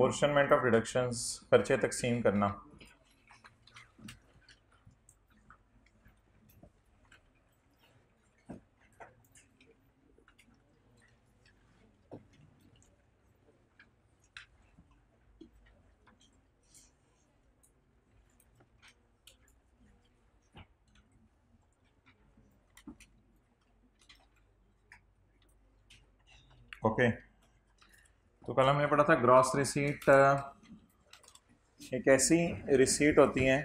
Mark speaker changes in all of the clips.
Speaker 1: पोर्शनमेंट of reductions खर्चे तकसीम करना ओके तो कल हमने पढ़ा था ग्रॉस रिसीट एक ऐसी रिसीट होती है,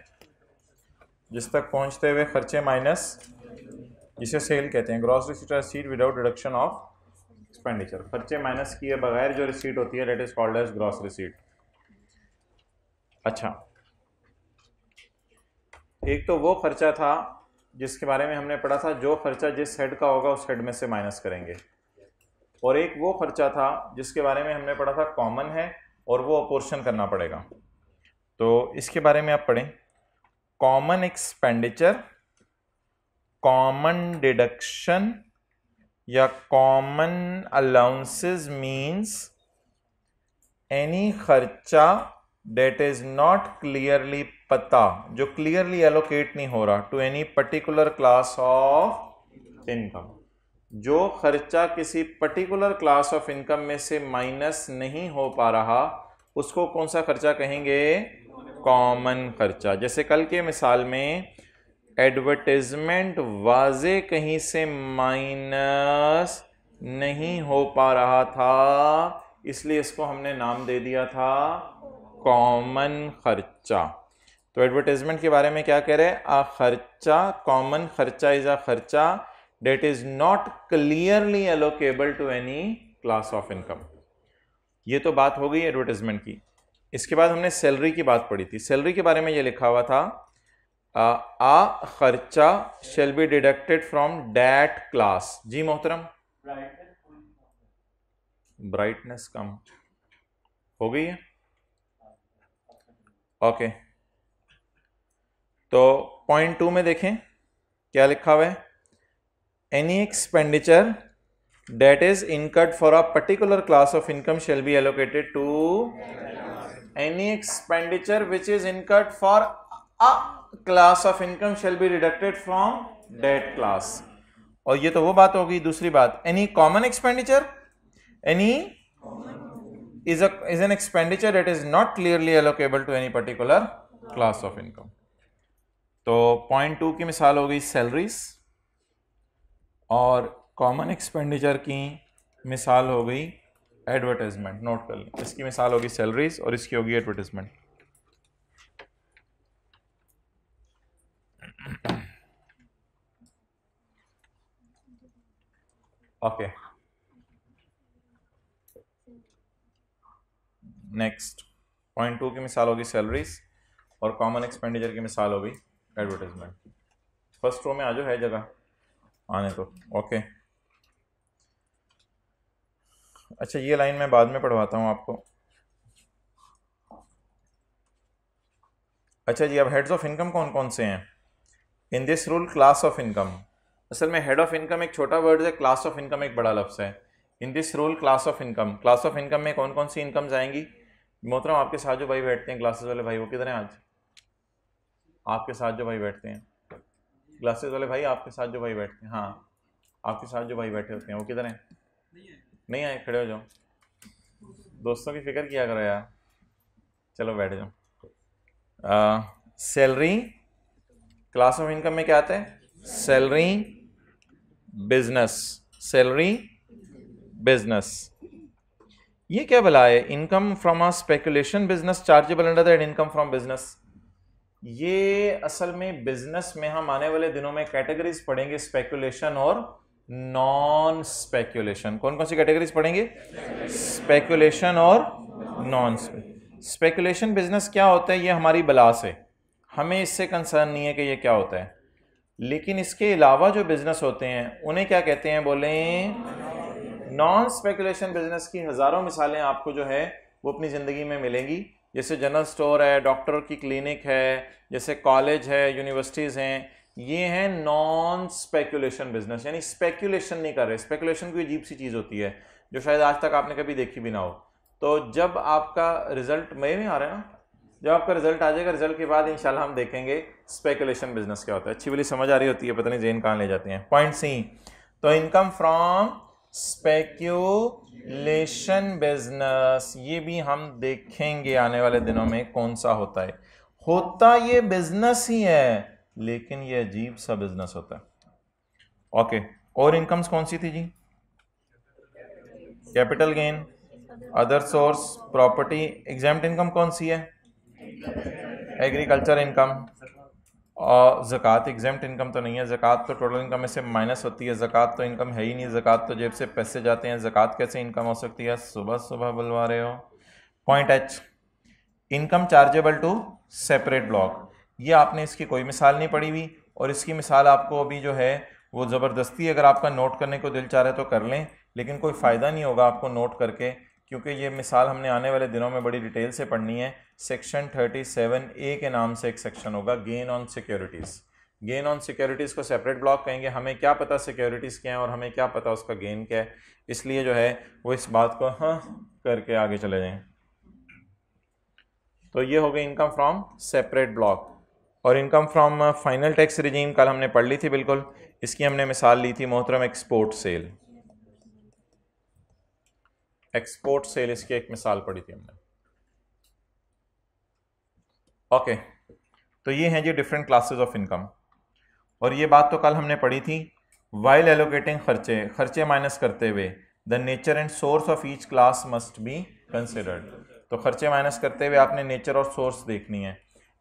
Speaker 1: जिस तक पहुँचते हुए खर्चे माइनस जिसे सेल कहते हैं। Gross receipt receipt without deduction of expenditure खर्चे माइनस किए बगैर जो रिसीट होती है that is called as gross receipt अच्छा। एक तो वो खर्चा था, जिसके बारे में हमने पढ़ा था, जो खर्चा जिस हेड का होगा, उस हेड में से माइनस करेंगे। और एक वो खर्चा था जिसके बारे में हमने पढ़ा था कॉमन है और वो अपोर्शन करना पड़ेगा। तो इसके बारे में आप पढ़ें। कॉमन एक्सपेंडिचर कॉमन डिडक्शन या कॉमन अलाउंसेस मींस एनी खर्चा डेट इज़ नॉट क्लियरली पता, जो क्लियरली एलोकेट नहीं हो रहा to any particular class of income जो खर्चा किसी पर्टिकुलर क्लास ऑफ़ इनकम में से माइनस नहीं हो पा रहा, उसको कौन सा खर्चा कहेंगे? कॉमन खर्चा। जैसे कल के मिसाल में एडवर्टिजमेंट वाजे कहीं से माइनस नहीं हो पा रहा था, इसलिए इसको हमने नाम दे दिया था कॉमन खर्चा। तो एडवर्टाइजमेंट के बारे में क्या कह रहे हैं? आ खर्चा कॉमन खर्चा इज़ अ खर्चा that is not clearly allocable to any class of income ये तो बात हो गई एडवर्टाइजमेंट की। इसके बाद हमने सैलरी की बात पढ़ी थी। सैलरी के बारे में ये लिखा हुआ था, आ खर्चा shall be deducted from that class जी मोहतरम। ब्राइटनेस कम। हो गई है? ओके तो पॉइंट टू में देखें, क्या लिखा हुआ है? Any expenditure that is incurred for a particular class of income shall be allocated to any expenditure which is incurred for a class of income shall be deducted from that class और ये तो वो बात हो गई दूसरी बात any common expenditure any is a is an expenditure that is not clearly allocable to any particular class of income तो पॉइंट टू की मिसाल हो गई सैलरीज और कॉमन एक्सपेंडिचर की मिसाल हो गई एडवर्टाइजमेंट नोट कर लें। इसकी मिसाल होगी सैलरीज और इसकी होगी advertisement okay next point two की मिसाल होगी सैलरीज और कॉमन एक्सपेंडिचर की मिसाल होगी एडवर्टाइजमेंट फ़र्स्ट रो में आ जाओ, है जगह। आने तो ओके अच्छा ये लाइन मैं बाद में पढ़वाता हूँ आपको। अच्छा जी, अब हेड्स ऑफ़ इनकम कौन कौन से हैं? In this rule class of income असल में हेड ऑफ़ इनकम एक छोटा वर्ड है क्लास ऑफ़ इनकम एक बड़ा लफ्स है। In this rule class of income class of income में कौन कौन सी इनकम्स आएँगी? मोहतरम, आपके साथ जो भाई बैठते हैं क्लासेस वाले भाई वो किधर हैं आज? आपके साथ जो भाई बैठते हैं। ग्लासेस वाले भाई आपके साथ जो भाई बैठते हैं हाँ आपके साथ जो भाई बैठे होते हैं वो किधर हैं? नहीं आए खड़े हो जाओ। दोस्तों की फ़िक्र किया करो यार। चलो बैठ जाओ। सैलरी क्लास ऑफ़ इनकम में क्या आता है? सैलरी बिज़नेस सैलरी बिज़नेस ये क्या भला है? Income from a speculation business chargeable under that income from business ये असल में बिज़नेस में हम आने वाले दिनों में कैटेगरीज पढ़ेंगे स्पेकुलेशन और नॉन स्पेकुलेशन कौन कौन सी कैटेगरीज पढ़ेंगे? स्पेकुलेशन और नॉन स्पेकुलेशन बिज़नेस क्या होता है? ये हमारी बलास है हमें इससे कंसर्न नहीं है कि ये क्या होता है। लेकिन इसके अलावा जो बिज़नेस होते हैं, उन्हें क्या कहते हैं? बोले नॉन स्पेकुलेशन बिज़नेस की हज़ारों मिसालें आपको जो है, वो अपनी ज़िंदगी में मिलेंगी। जैसे जनरल स्टोर है डॉक्टर की क्लिनिक है, जैसे कॉलेज है यूनिवर्सिटीज़ हैं, ये हैं नॉन स्पेकुलेशन बिज़नेस यानी स्पेकुलेशन नहीं कर रहे। स्पेकुलेशन कोई अजीब सी चीज़ होती है, जो शायद आज तक आपने कभी देखी भी ना हो। तो जब आपका रिज़ल्ट मई में आ रहा है ना, जब आपका रिज़ल्ट आ जाएगा रिज़ल्ट के बाद इंशाल्लाह हम देखेंगे स्पेकुलेशन बिज़नेस क्या होता है। अच्छी वाली समझ आ रही होती है, पता नहीं जेन कहाँ ले जाते हैं। पॉइंट सी तो इनकम फ्रॉम स्पेक्यूलेशन बिज़नेस ये भी हम देखेंगे आने वाले दिनों में कौन सा होता है। होता ये बिज़नेस ही है, लेकिन ये अजीब सा बिज़नेस होता है। ओके और इनकम्स कौन सी थी जी? Capital gain other source property exempt income कौन सी है? एग्रीकल्चर इनकम और ज़क़़त एग्ज़ाम इनकम तो नहीं है, ज़क़़त तो टोटल इनकम में से माइनस होती है, ज़क़़त तो इनकम है ही नहीं, ज़क़़त तो जेब से पैसे जाते हैं, ज़क़़त कैसे इनकम हो सकती है? सुबह सुबह बुलवा रहे हो। Point H income chargeable to separate block ये आपने इसकी कोई मिसाल नहीं पड़ी हुई और इसकी मिसाल आपको अभी जो है, वो ज़बरदस्ती अगर आपका नोट करने को दिल चाह तो कर लें, लेकिन कोई फ़ायदा नहीं होगा आपको नोट करके, क्योंकि ये मिसाल हमने आने वाले दिनों में बड़ी डिटेल से पढ़नी है। सेक्शन 37 ए के नाम से एक सेक्शन होगा gain on securities gain on securities को सेपरेट ब्लॉक कहेंगे। हमें क्या पता सिक्योरिटीज़ क्या है और हमें क्या पता उसका गेन क्या है? इसलिए जो है, वो इस बात को हाँ करके आगे चले जाएँ। तो ये हो गई इनकम फ्रॉम सेपरेट ब्लॉक और income from final tax regime कल हमने पढ़ ली थी बिल्कुल। इसकी हमने मिसाल ली थी मोहतरम एक्सपोर्ट सेल एक्सपोर्ट सेल इसकी एक मिसाल पढ़ी थी हमने। ओके तो ये हैं जी डिफरेंट क्लासेस ऑफ़ इनकम और ये बात तो कल हमने पढ़ी थी वाइल एलोकेटिंग खर्चे खर्चे माइनस करते हुए the nature and source of each class must be considered तो खर्चे माइनस करते हुए आपने नेचर और सोर्स देखनी है।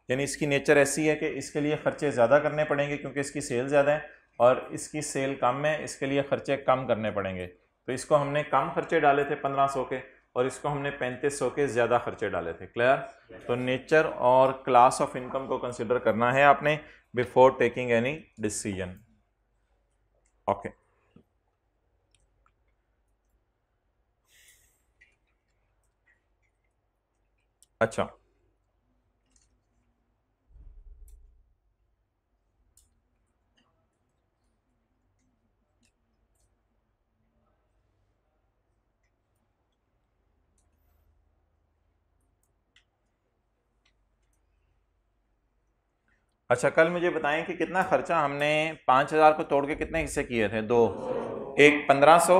Speaker 1: यानी इसकी नेचर ऐसी है कि इसके लिए खर्चे ज़्यादा करने पड़ेंगे क्योंकि इसकी सेल ज़्यादा है और इसकी सेल कम है, इसके लिए खर्चे कम करने पड़ेंगे। तो इसको हमने कम खर्चे डाले थे पंद्रह सौ के और इसको हमने पैंतीस सौ के ज़्यादा खर्चे डाले थे क्लियर तो नेचर और क्लास ऑफ़ इनकम को कंसिडर करना है आपने before taking any decision okay अच्छा। अच्छा कल मुझे बताएँ कि कितना खर्चा हमने पाँच हज़ार को तोड़ के कितने हिस्से किए थे? दो। एक पंद्रह सौ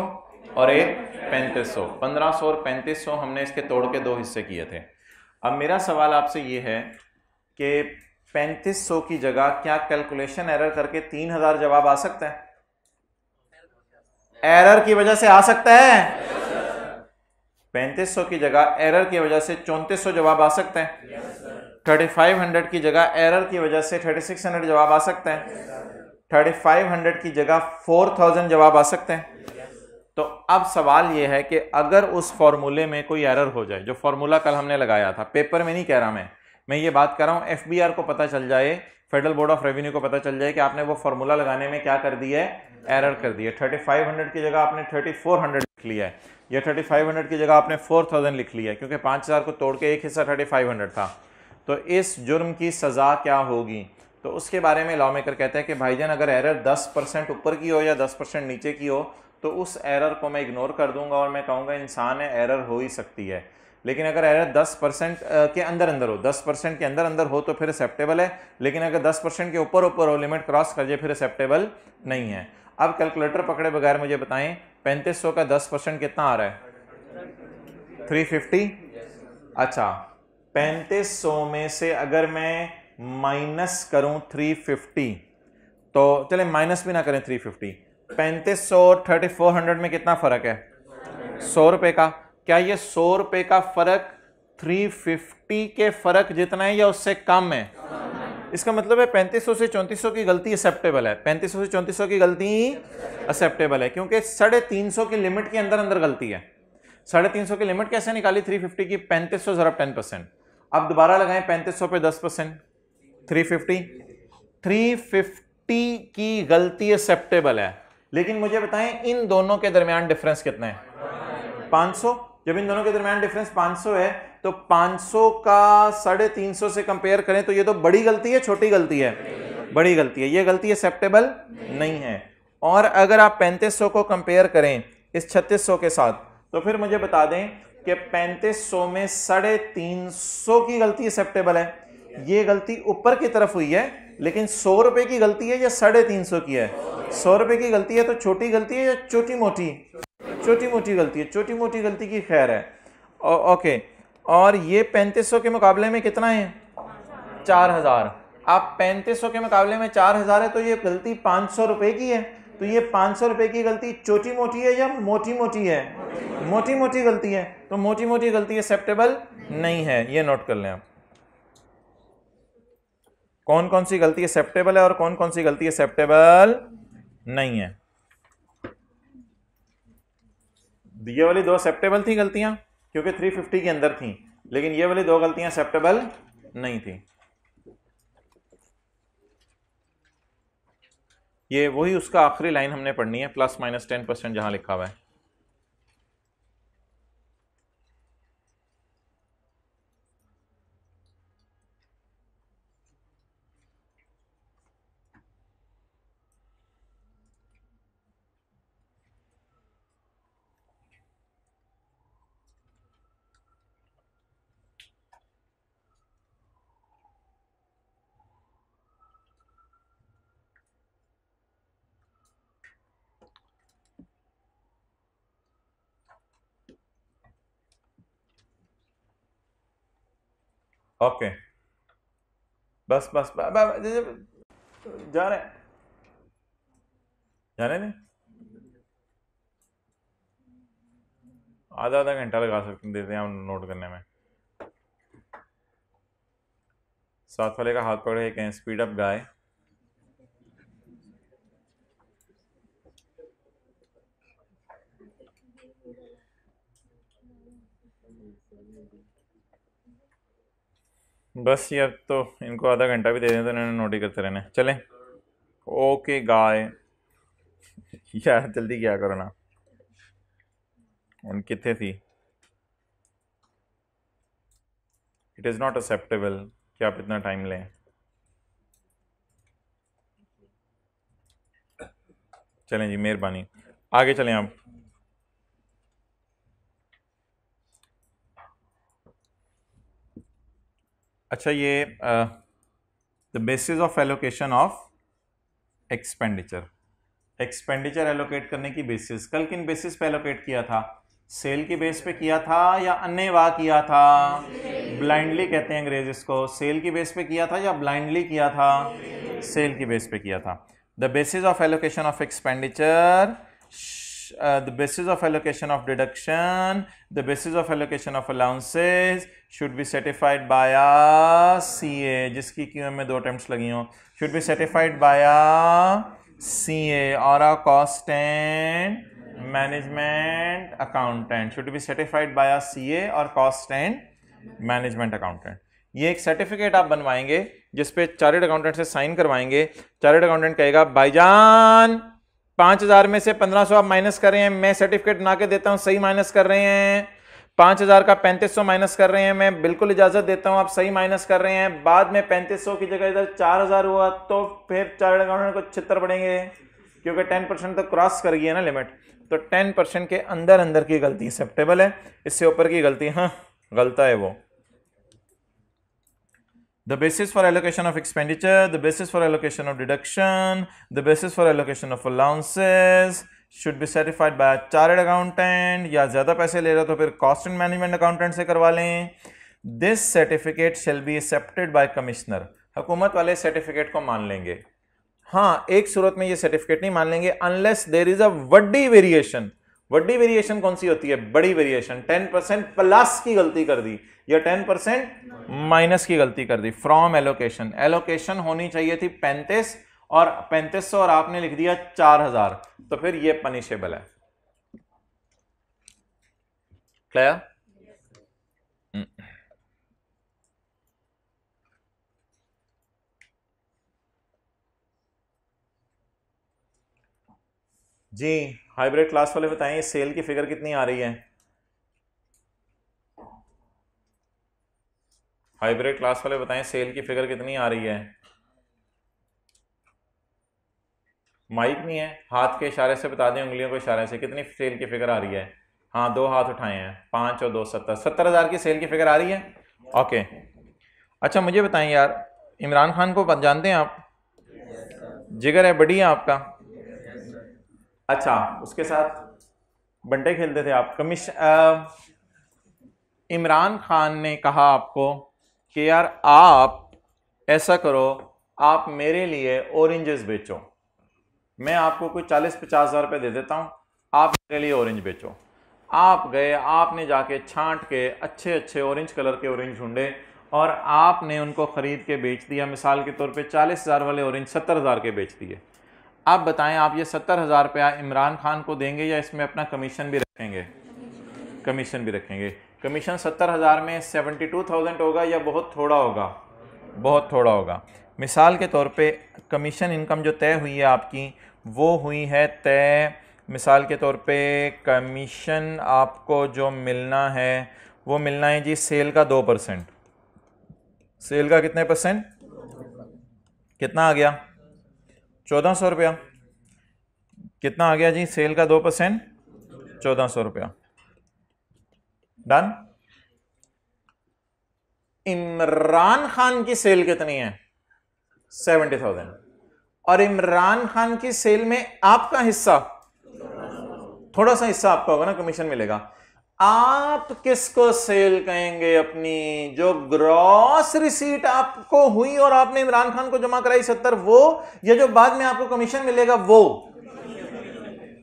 Speaker 1: और एक पैंतीस सौ। पंद्रह सौ और पैंतीस सौ हमने इसके तोड़ के दो हिस्से किए थे। अब मेरा सवाल आपसे ये है कि पैंतीस सौ की जगह क्या कैलकुलेशन एरर करके तीन हज़ार जवाब आ सकता है? एरर की वजह से आ सकता है? पैंतीस सौ की जगह एरर की वजह से चौंतीस सौ जवाब आ सकता है? थर्टी फाइव हंड्रेड की जगह एरर की वजह से थर्टी सिक्स हंड्रेड जवाब आ सकते हैं। थर्टी फाइव हंड्रेड की जगह फोर थाउज़ेंड जवाब आ सकते हैं। तो अब सवाल यह है कि अगर उस फॉर्मूले में कोई एरर हो जाए, जो फॉर्मूला कल हमने लगाया था, पेपर में नहीं कह रहा मैं मैं ये बात कर रहा हूँ एफ़ को पता चल जाए, फेडरल बोर्ड ऑफ़ रेवेन्यू को पता चल जाए कि आपने वो फॉर्मूला लगाने में क्या कर दिया है, एरर कर दिया थर्टी फाइव हंड्रेड की जगह आपने थर्टी फोर हंड्रेड लिख लिया है। या थर्टी फाइव हंड्रेड की जगह आपने फोर थाउज़ेंड लिख लिया है, क्योंकि पाँच हज़ार को तोड़ के एक हिस्सा थर्टी फाइव हंड्रेड था। तो इस जुर्म की सज़ा क्या होगी? तो उसके बारे में लॉ मेकर कहते हैं कि भाईजान अगर एरर 10 परसेंट ऊपर की हो या 10 परसेंट नीचे की हो तो उस एरर को मैं इग्नोर कर दूँगा और मैं कहूँगा इंसान है एरर हो ही सकती है। लेकिन अगर एरर 10 परसेंट के अंदर अंदर हो 10 परसेंट के अंदर अंदर हो तो फिर एक्सेप्टेबल है लेकिन अगर 10 परसेंट के ऊपर ऊपर हो लिमिट क्रॉस कर जाए फिर एक्सेप्टेबल नहीं है। अब कैलकुलेटर पकड़े बगैर मुझे बताएँ पैंतीस का दस परसेंट कितना आ रहा है? थ्री फिफ्टी अच्छा। पैंतीस सौ में से अगर मैं माइनस करूँ थ्री फिफ्टी तो चले माइनस भी ना करें थ्री फिफ्टी। पैंतीस सौ थर्टी फोर हंड्रेड में कितना फ़र्क है? सौ रुपये का। क्या ये सौ रुपए का फ़र्क थ्री फिफ्टी के फ़र्क जितना है या उससे कम है? इसका मतलब है पैंतीस सौ से चौंतीस सौ की गलती एक्सेप्टेबल है। पैंतीस सौ से चौंतीस सौ की गलती एक्सेप्टेबल है, क्योंकि साढ़े तीन सौ की लिमिट के अंदर अंदर गलती है। साढ़े तीन सौ की लिमिट कैसे निकाली थ्री फिफ्टी की? पैंतीस सौ जरा टेन परसेंट अब दोबारा लगाएँ पैंतीस सौ पे दस percent. Three fifty three fifty की गलती एक्सेप्टेबल है। लेकिन मुझे बताएँ, इन दोनों के दरमियान डिफरेंस कितना है? 500 जब इन दोनों के दरमियान डिफरेंस 500 है तो 500 का साढ़े तीन सौ से कंपेयर करें तो ये तो बड़ी गलती है, छोटी गलती है? बड़ी गलती है। ये गलती एक्सेप्टेबल नहीं है। और अगर आप 3500 को कंपेयर करें इस 3600 के साथ तो फिर मुझे बता दें कि पैंतीस सौ में साढ़े तीन सौ की गलती एक्सेप्टेबल है। ये गलती ऊपर की तरफ़ हुई है, लेकिन सौ रुपए की गलती है या साढ़े तीन सौ की है? सौ रुपए की गलती है तो छोटी गलती है या छोटी मोटी? छोटी मोटी गलती है। छोटी मोटी गलती की खैर है। ओके। और ये पैंतीस सौ के मुकाबले में कितना है? चार हज़ार। आप पैंतीस सौ के मुकाबले में चार हज़ार है तो ये गलती पाँच सौ रुपए की है। तो ये पाँच सौ रुपए की गलती छोटी मोटी है या मोटी मोटी है? मोटी मोटी गलती है। तो मोटी मोटी गलती एक्सेप्टेबल नहीं है। ये नोट कर लें आप। कौन कौन सी गलती एक्सेप्टेबल है और कौन कौन सी गलती एक्सेप्टेबल नहीं है? ये वाली दो एक्सेप्टेबल थी गलतियाँ, क्योंकि 350 के अंदर थी, लेकिन ये वाली दो गलतियाँ एक्सेप्टेबल नहीं थी। ये वही उसका आखिरी लाइन हमने पढ़नी है प्लस माइनस टेन परसेंट जहाँ लिखा हुआ है। ओके बस बस बा, बा, बा, जा रहे जा रहे नहीं आधा आधा घंटा लगा सकते देते हैं हम नोट करने में. साथ वाले का हाथ पकड़े कहें स्पीड अप गाय बस यार तो इनको आधा घंटा भी दे दें तो इन्होंने नोट ही करते रहने चलें। Okay, guy. यार, जल्दी क्या करो ना। उन कितने थी। इट इज़ नॉट एक्सेप्टेबल कि आप इतना टाइम लें। चलें जी, मेहरबानी। आगे चलें आप। अच्छा ये the basis of allocation of expenditure expenditure allocate करने की बेसिस कल किन बेसिस पे एलोकेट किया था? सेल की बेस पे किया था या अन्य वाह किया था? ब्लाइंडली कहते हैं अंग्रेज़ इसको. सेल की बेस पे किया था या ब्लाइंडली किया था? सेल की बेस पे किया था. The basis of allocation of expenditure uh, the basis of allocation of deduction, the basis of allocation of allowances should be certified by a CA जिसकी क्यों में दो अटेम्प्ट लगी हों should be certified by a CA or a cost and management accountant should be certified by a CA or cost and management accountant ये एक certificate आप बनवाएँगे जिस पे चार्टेड अकाउंटेंट से साइन करवाएँगे चार्टेड अकाउंटेंट कहेगा भाईजान पाँच हज़ार में से पंद्रह सौ आप माइनस कर रहे हैं, मैं सर्टिफिकेट बना के देता हूँ, सही माइनस कर रहे हैं। पाँच हज़ार का पैंतीस सौ माइनस कर रहे हैं, मैं बिल्कुल इजाज़त देता हूँ, आप सही माइनस कर रहे हैं। बाद में पैंतीस सौ की जगह इधर चार हज़ार हुआ तो फिर चार्ट अकाउंटेंट को छितर पड़ेंगे, क्योंकि टेन परसेंट तो क्रॉस कर गई है ना लिमिट तो टेन परसेंट के अंदर अंदर की गलती एक्सेप्टेबल है? इससे ऊपर की गलती हाँ गलता है वो। The basis for allocation of expenditure, the basis for allocation of deduction, the basis for allocation of allowances should be certified by a chartered accountant या ज़्यादा पैसे ले रहा तो फिर cost and management accountant से करवा लें this certificate shall be accepted by commissioner हुकूमत वाले सर्टिफिकेट को मान लेंगे हाँ एक सूरत में ये सर्टिफिकेट नहीं मान लेंगे अनलेस देर इज़ अ वड्डी वेरिएशन वड्डी वेरिएशन कौन सी होती है? बड़ी वेरिएशन टेन परसेंट प्लस की गलती कर दी या टेन परसेंट माइनस की गलती कर दी? फ्रॉम एलोकेशन एलोकेशन होनी चाहिए थी पैंतीस और पैंतीस सौ और आपने लिख दिया चार हज़ार। तो फिर ये पनिशेबल है। क्लियर जी हाइब्रिड क्लास वाले बताएँ सेल की फिगर कितनी आ रही है? हाइब्रिड क्लास वाले बताएँ सेल की फिगर कितनी आ रही है? माइक नहीं है, हाथ के इशारे से बता दें, उंगलियों के इशारे से, कितनी सेल की फिगर आ रही है? हाँ दो हाथ उठाए हैं, पाँच और दो सत्तर। सत्तर हज़ार की सेल की फिगर आ रही है? ओके अच्छा मुझे बताएँ यार, इमरान खान को जानते हैं आप? जिगर है बढ़िया आपका? अच्छा उसके साथ बंटे खेलते थे आप। कमिश इमरान खान ने कहा आपको कि यार आप ऐसा करो, आप मेरे लिए ऑरेंजेस बेचो। मैं आपको कोई चालीस पचास हज़ार रुपये दे देता हूँ, आप मेरे लिए ऑरेंज बेचो। आप गए, आपने जाके छांट के अच्छे अच्छे ऑरेंज कलर के ऑरेंज ढूंढे और आपने उनको ख़रीद के बेच दिया। मिसाल के तौर पे चालीस हज़ार वाले ऑरेंज सत्तर हज़ार के बेच दिए। आप बताएँ, आप ये सत्तर हज़ार रुपया इमरान खान को देंगे या इसमें अपना कमीशन भी रखेंगे? कमीशन भी रखेंगे। कमीशन सत्तर हज़ार में सेवेंटी टू थाउज़ेंड होगा या बहुत थोड़ा होगा? बहुत थोड़ा होगा। मिसाल के तौर पे कमीशन इनकम जो तय हुई है आपकी, वो हुई है तय। मिसाल के तौर पे कमीशन आपको जो मिलना है, वो मिलना है जी सेल का दो परसेंट। सेल का कितने परसेंट? कितना आ गया? चौदह सौ रुपया। कितना आ गया जी? सेल का दो परसेंट, चौदह सौ रुपया। डन इमरान खान की सेल कितनी है? Seventy thousand. और इमरान खान की सेल में आपका हिस्सा, थोड़ा सा हिस्सा आपका होगा ना, कमीशन मिलेगा। आप किसको सेल कहेंगे अपनी? जो ग्रॉस रिसीट आपको हुई और आपने इमरान खान को जमा कराई सत्तर, वो, या जो बाद में आपको कमीशन मिलेगा, वो।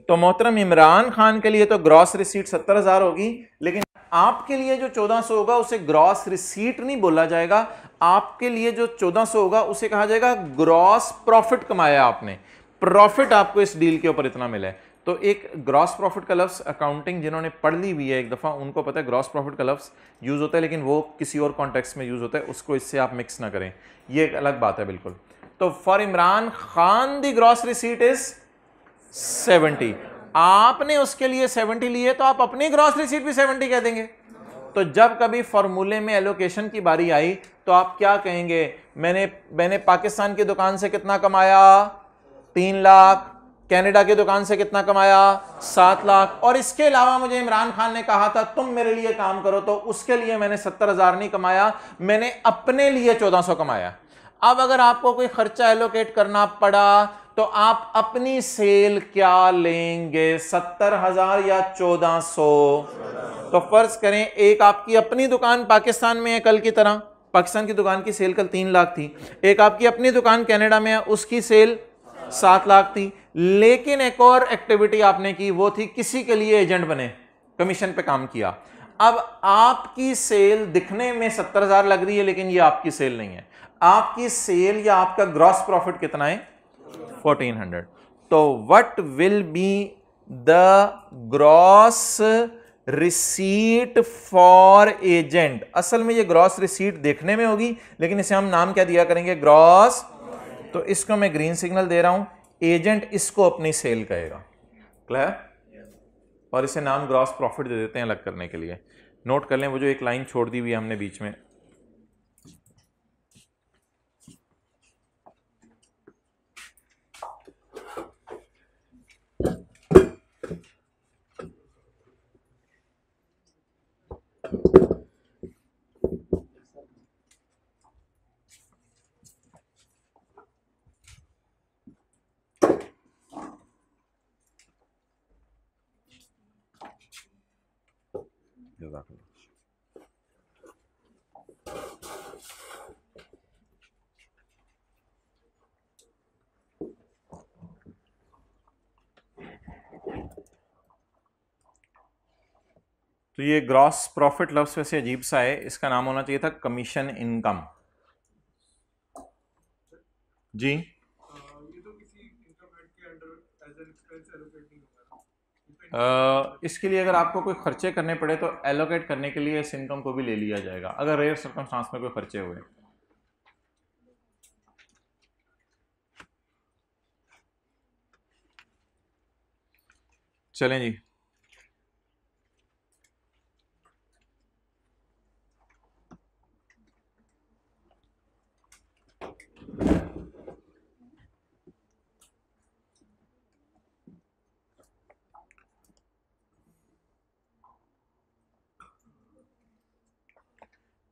Speaker 1: तो मोहतरम, इमरान खान के लिए तो ग्रॉस रिसीट सत्तर हज़ार होगी, लेकिन आपके लिए जो 1400 होगा, उसे ग्रॉस रिसीट नहीं बोला जाएगा। आपके लिए जो 1400 होगा, उसे कहा जाएगा ग्रॉस प्रॉफिट कमाया आपने। प्रॉफिट आपको इस डील के ऊपर इतना मिला है। तो एक ग्रॉस प्रॉफिट का लफ्स अकाउंटिंग जिन्होंने पढ़ ली हुई है एक दफ़ा, उनको पता है ग्रॉस प्रॉफिट का लफ्स यूज़ होता है, लेकिन वो किसी और कॉन्टेक्स्ट में यूज़ होता है, उसको इससे आप मिक्स ना करें। ये एक अलग बात है बिल्कुल। तो for Imran Khan the gross receipt is seventy आपने उसके लिए सेवेंटी लिए तो आप अपनी ग्रॉस रिसीट भी सेवेंटी कह देंगे। तो जब कभी फॉर्मूले में एलोकेशन की बारी आई तो आप क्या कहेंगे? मैंने मैंने पाकिस्तान की दुकान से कितना कमाया? तीन लाख। कनाडा की दुकान से कितना कमाया? सात लाख। और इसके अलावा मुझे इमरान खान ने कहा था, तुम मेरे लिए काम करो। तो उसके लिए मैंने सत्तर हज़ार नहीं कमाया, मैंने अपने लिए चौदह सौ कमाया। अब अगर आपको कोई खर्चा एलोकेट करना पड़ा तो आप अपनी सेल क्या लेंगे? सत्तर हज़ार या चौदह सौ? तो फ़र्ज़ करें, एक आपकी अपनी दुकान पाकिस्तान में है कल की तरह। पाकिस्तान की दुकान की सेल कल तीन लाख थी। एक आपकी अपनी दुकान कनाडा में है, उसकी सेल सात लाख थी। लेकिन एक और एक्टिविटी आपने की, वो थी किसी के लिए एजेंट बने कमीशन पे काम किया। अब आपकी सेल दिखने में सत्तर हज़ार लग रही है, लेकिन ये आपकी सेल नहीं है। आपकी सेल या आपका ग्रॉस प्रॉफिट कितना है? फोर्टीन हंड्रेड तो what will be the gross receipt for agent असल में ये ग्रॉस रिसीट देखने में होगी, लेकिन इसे हम नाम क्या दिया करेंगे? ग्रॉस तो इसको मैं ग्रीन सिग्नल दे रहा हूँ। एजेंट इसको अपनी सेल कहेगा क्लियर और इसे नाम ग्रॉस प्रॉफिट दे देते हैं अलग करने के लिए। नोट कर लें, वो जो एक लाइन छोड़ दी हुई हमने बीच में। तो ये ग्रॉस प्रॉफिट लफ्स वैसे अजीब सा है, इसका नाम होना चाहिए था कमीशन इनकम जी? इसके लिए अगर आपको कोई खर्चे करने पड़े तो एलोकेट करने के लिए इस इनकम को भी ले लिया जाएगा, अगर रेयर सर्कमस्टांस में कोई खर्चे हुए। चलें जी।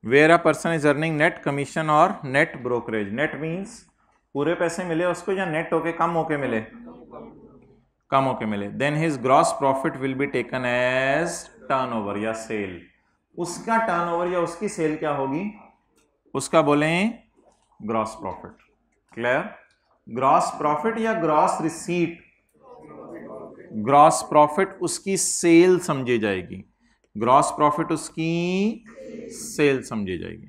Speaker 1: Where a person is earning net commission और नेट ब्रोकरेज नेट मीन्स पूरे पैसे मिले उसको या नेट होके कम होके मिले? कम होके मिले। Then his gross profit will be taken as turnover या सेल उसका टर्नओवर या उसकी सेल क्या होगी? उसका बोले gross profit clear gross profit या ग्रॉस रिसीट ग्रॉस प्रॉफिट उसकी सेल समझी जाएगी। ग्रॉस प्रॉफिट उसकी सेल समझी जाएगी।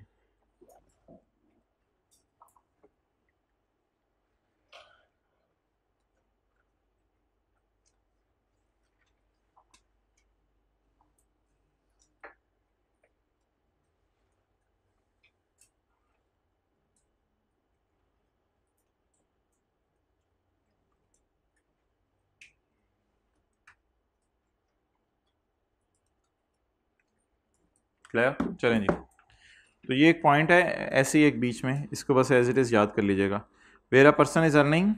Speaker 1: क्लियर चलें जी। तो ये एक पॉइंट है, ऐसे ही एक बीच में, इसको बस एज इट इज़ याद कर लीजिएगा। Where a person is earning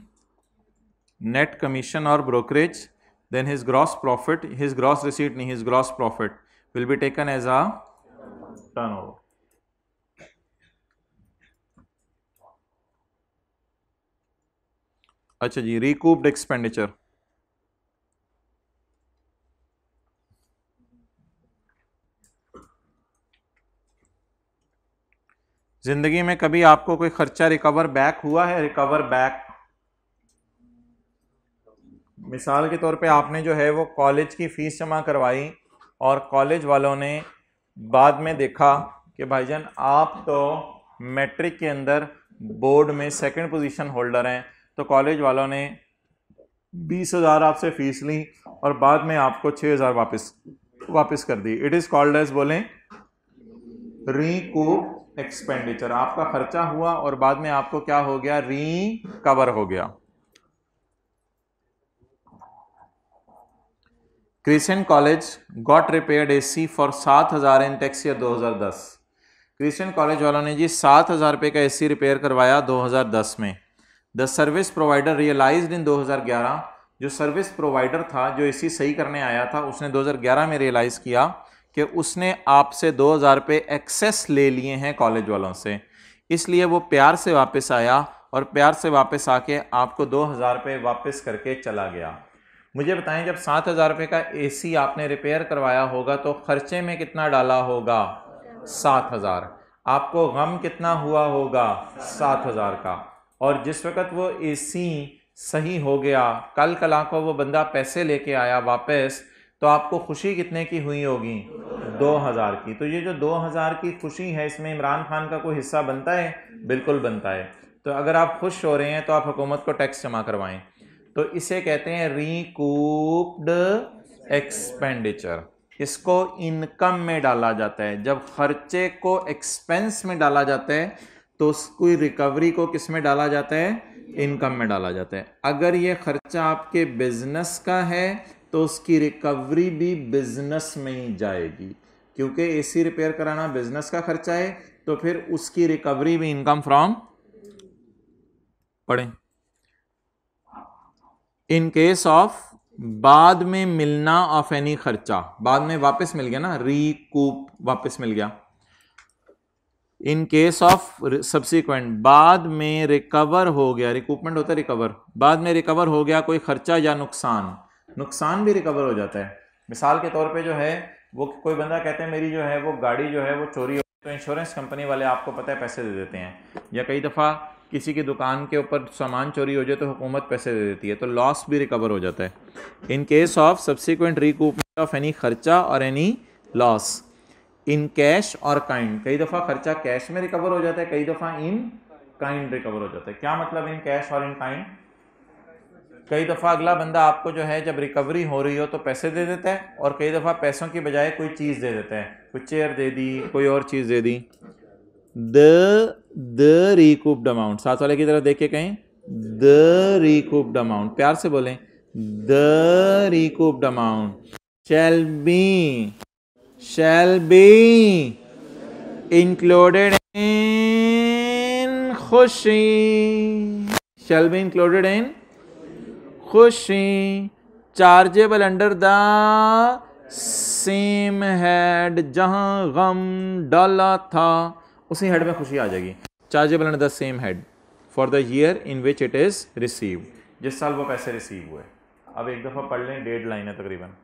Speaker 1: net commission और brokerage then his gross profit his gross receipt नहीं his gross profit will be taken as a turnover अच्छा जी रिकूप्ड एक्सपेंडिचर ज़िंदगी में कभी आपको कोई खर्चा रिकवर बैक हुआ है? रिकवर बैक मिसाल के तौर पे आपने जो है वो कॉलेज की फ़ीस जमा करवाई और कॉलेज वालों ने बाद में देखा कि भाईजान, आप तो मैट्रिक के अंदर बोर्ड में सेकंड पोजीशन होल्डर हैं। तो कॉलेज वालों ने बीस हज़ार आपसे फ़ीस ली और बाद में आपको छः हज़ार वापस वापस कर दी। इट इज़ कॉल्ड एज बोलें रिकूप एक्सपेंडिचर आपका खर्चा हुआ और बाद में आपको क्या हो गया? री कवर हो गया। Christian college got repaired AC for सात हज़ार in tax year 2010 Christian college वालों ने जी सात हज़ार रुपए का एसी रिपेयर करवाया 2010 में। The service provider realised in 2011 जो सर्विस प्रोवाइडर था, जो एसी सही करने आया था, उसने 2011 में रियलाइज़ किया। कि उसने आपसे दो हज़ार रुपये एक्सेस ले लिए हैं कॉलेज वालों से। इसलिए वो प्यार से वापस आया और प्यार से वापस आके आपको दो हज़ार रुपये वापस करके चला गया। मुझे बताएँ, जब सात हज़ार रुपये का एसी आपने रिपेयर करवाया होगा तो ख़र्चे में कितना डाला होगा? सात हज़ार। आपको गम कितना हुआ होगा? सात हज़ार का। और जिस वक्त वो एसी सही हो गया, कल कला को वो बंदा पैसे लेके आया वापस तो आपको खुशी कितने की हुई होगी? दो हज़ार की। तो ये जो दो हज़ार की खुशी है, इसमें इमरान खान का कोई हिस्सा बनता है? बिल्कुल बनता है। तो अगर आप खुश हो रहे हैं तो आप हुकूमत को टैक्स जमा करवाएँ। तो इसे कहते हैं रिकूप्ड एक्सपेंडिचर। इसको इनकम में डाला जाता है। जब खर्चे को एक्सपेंस में डाला जाता है तो उसकी रिकवरी को किसमें डाला जाता है? इनकम में डाला जाता है। अगर ये खर्चा आपके बिज़नेस का है तो उसकी रिकवरी भी बिज़नेस में ही जाएगी। क्योंकि एसी रिपेयर कराना बिज़नेस का खर्चा है तो फिर उसकी रिकवरी भी इनकम फ्रॉम पढ़ें। इन केस ऑफ़ बाद में मिलना ऑफ़ एनी खर्चा, बाद में वापस मिल गया ना रिकूप वापस मिल गया। इन केस ऑफ़ सब्सिक्वेंट बाद में रिकवर हो गया रिकूपमेंट होता है रिकवर बाद में रिकवर हो गया कोई खर्चा या नुकसान नुकसान भी रिकवर हो जाता है। मिसाल के तौर पे जो है, वो कोई बंदा कहते हैं, मेरी जो है, वो गाड़ी जो है, वो चोरी हो तो इंश्योरेंस कंपनी वाले आपको पता है, पैसे दे देते हैं। या कई दफ़ा किसी की दुकान के ऊपर सामान चोरी हो जाए तो हुकूमत पैसे दे देती है तो लॉस भी रिकवर हो जाता है। In case of subsequent recoupment of any खर्चा और एनी लॉस इन कैश और काइंड कई दफ़ा खर्चा कैश में रिकवर हो जाता है, कई दफ़ा इन काइंड रिकवर हो जाता है। क्या मतलब इन कैश और इन काइंड कई दफ़ा अगला बंदा आपको जो है, जब रिकवरी हो रही हो तो पैसे दे देता है और कई दफ़ा पैसों की बजाय कोई चीज़ दे देता है। कोई चेयर दे दी, कोई और चीज़ दे दी। द द रिकूप्ड अमाउंट साथ वाले की तरफ़ देख के कहें। द रिकूप्ड अमाउंट प्यार से बोलें। The recouped amount shall be shall be included in खुशी शैल बी इंक्लूडेड इन खुशी chargeable under the same head जहाँ गम डाला था, उसी हेड में खुशी आ जाएगी। Chargeable under the same head for the year in which it is receive जिस साल वो पैसे रिसीव हुए। अब एक दफ़ा पढ़ लें, डेढ़ लाइन है तकरीबन।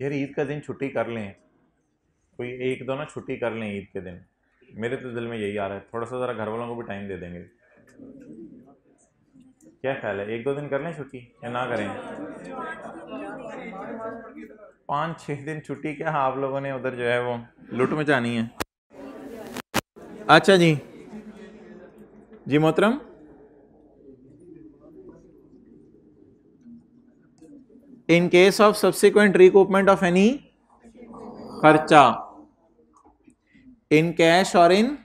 Speaker 1: यार ईद का दिन छुट्टी कर लें। कोई एक दो ना छुट्टी कर लें ईद के दिन। मेरे तो दिल में यही आ रहा है, थोड़ा सा ज़रा घर वालों को भी टाइम दे देंगे। क्या ख्याल है? एक दो दिन कर लें छुट्टी या ना करें? पाँच छः दिन छुट्टी, क्या आप लोगों ने उधर जो है वो लुट मचानी है? अच्छा जी। जी मोहतरम। In case of subsequent recoupment of any kharcha in cash और in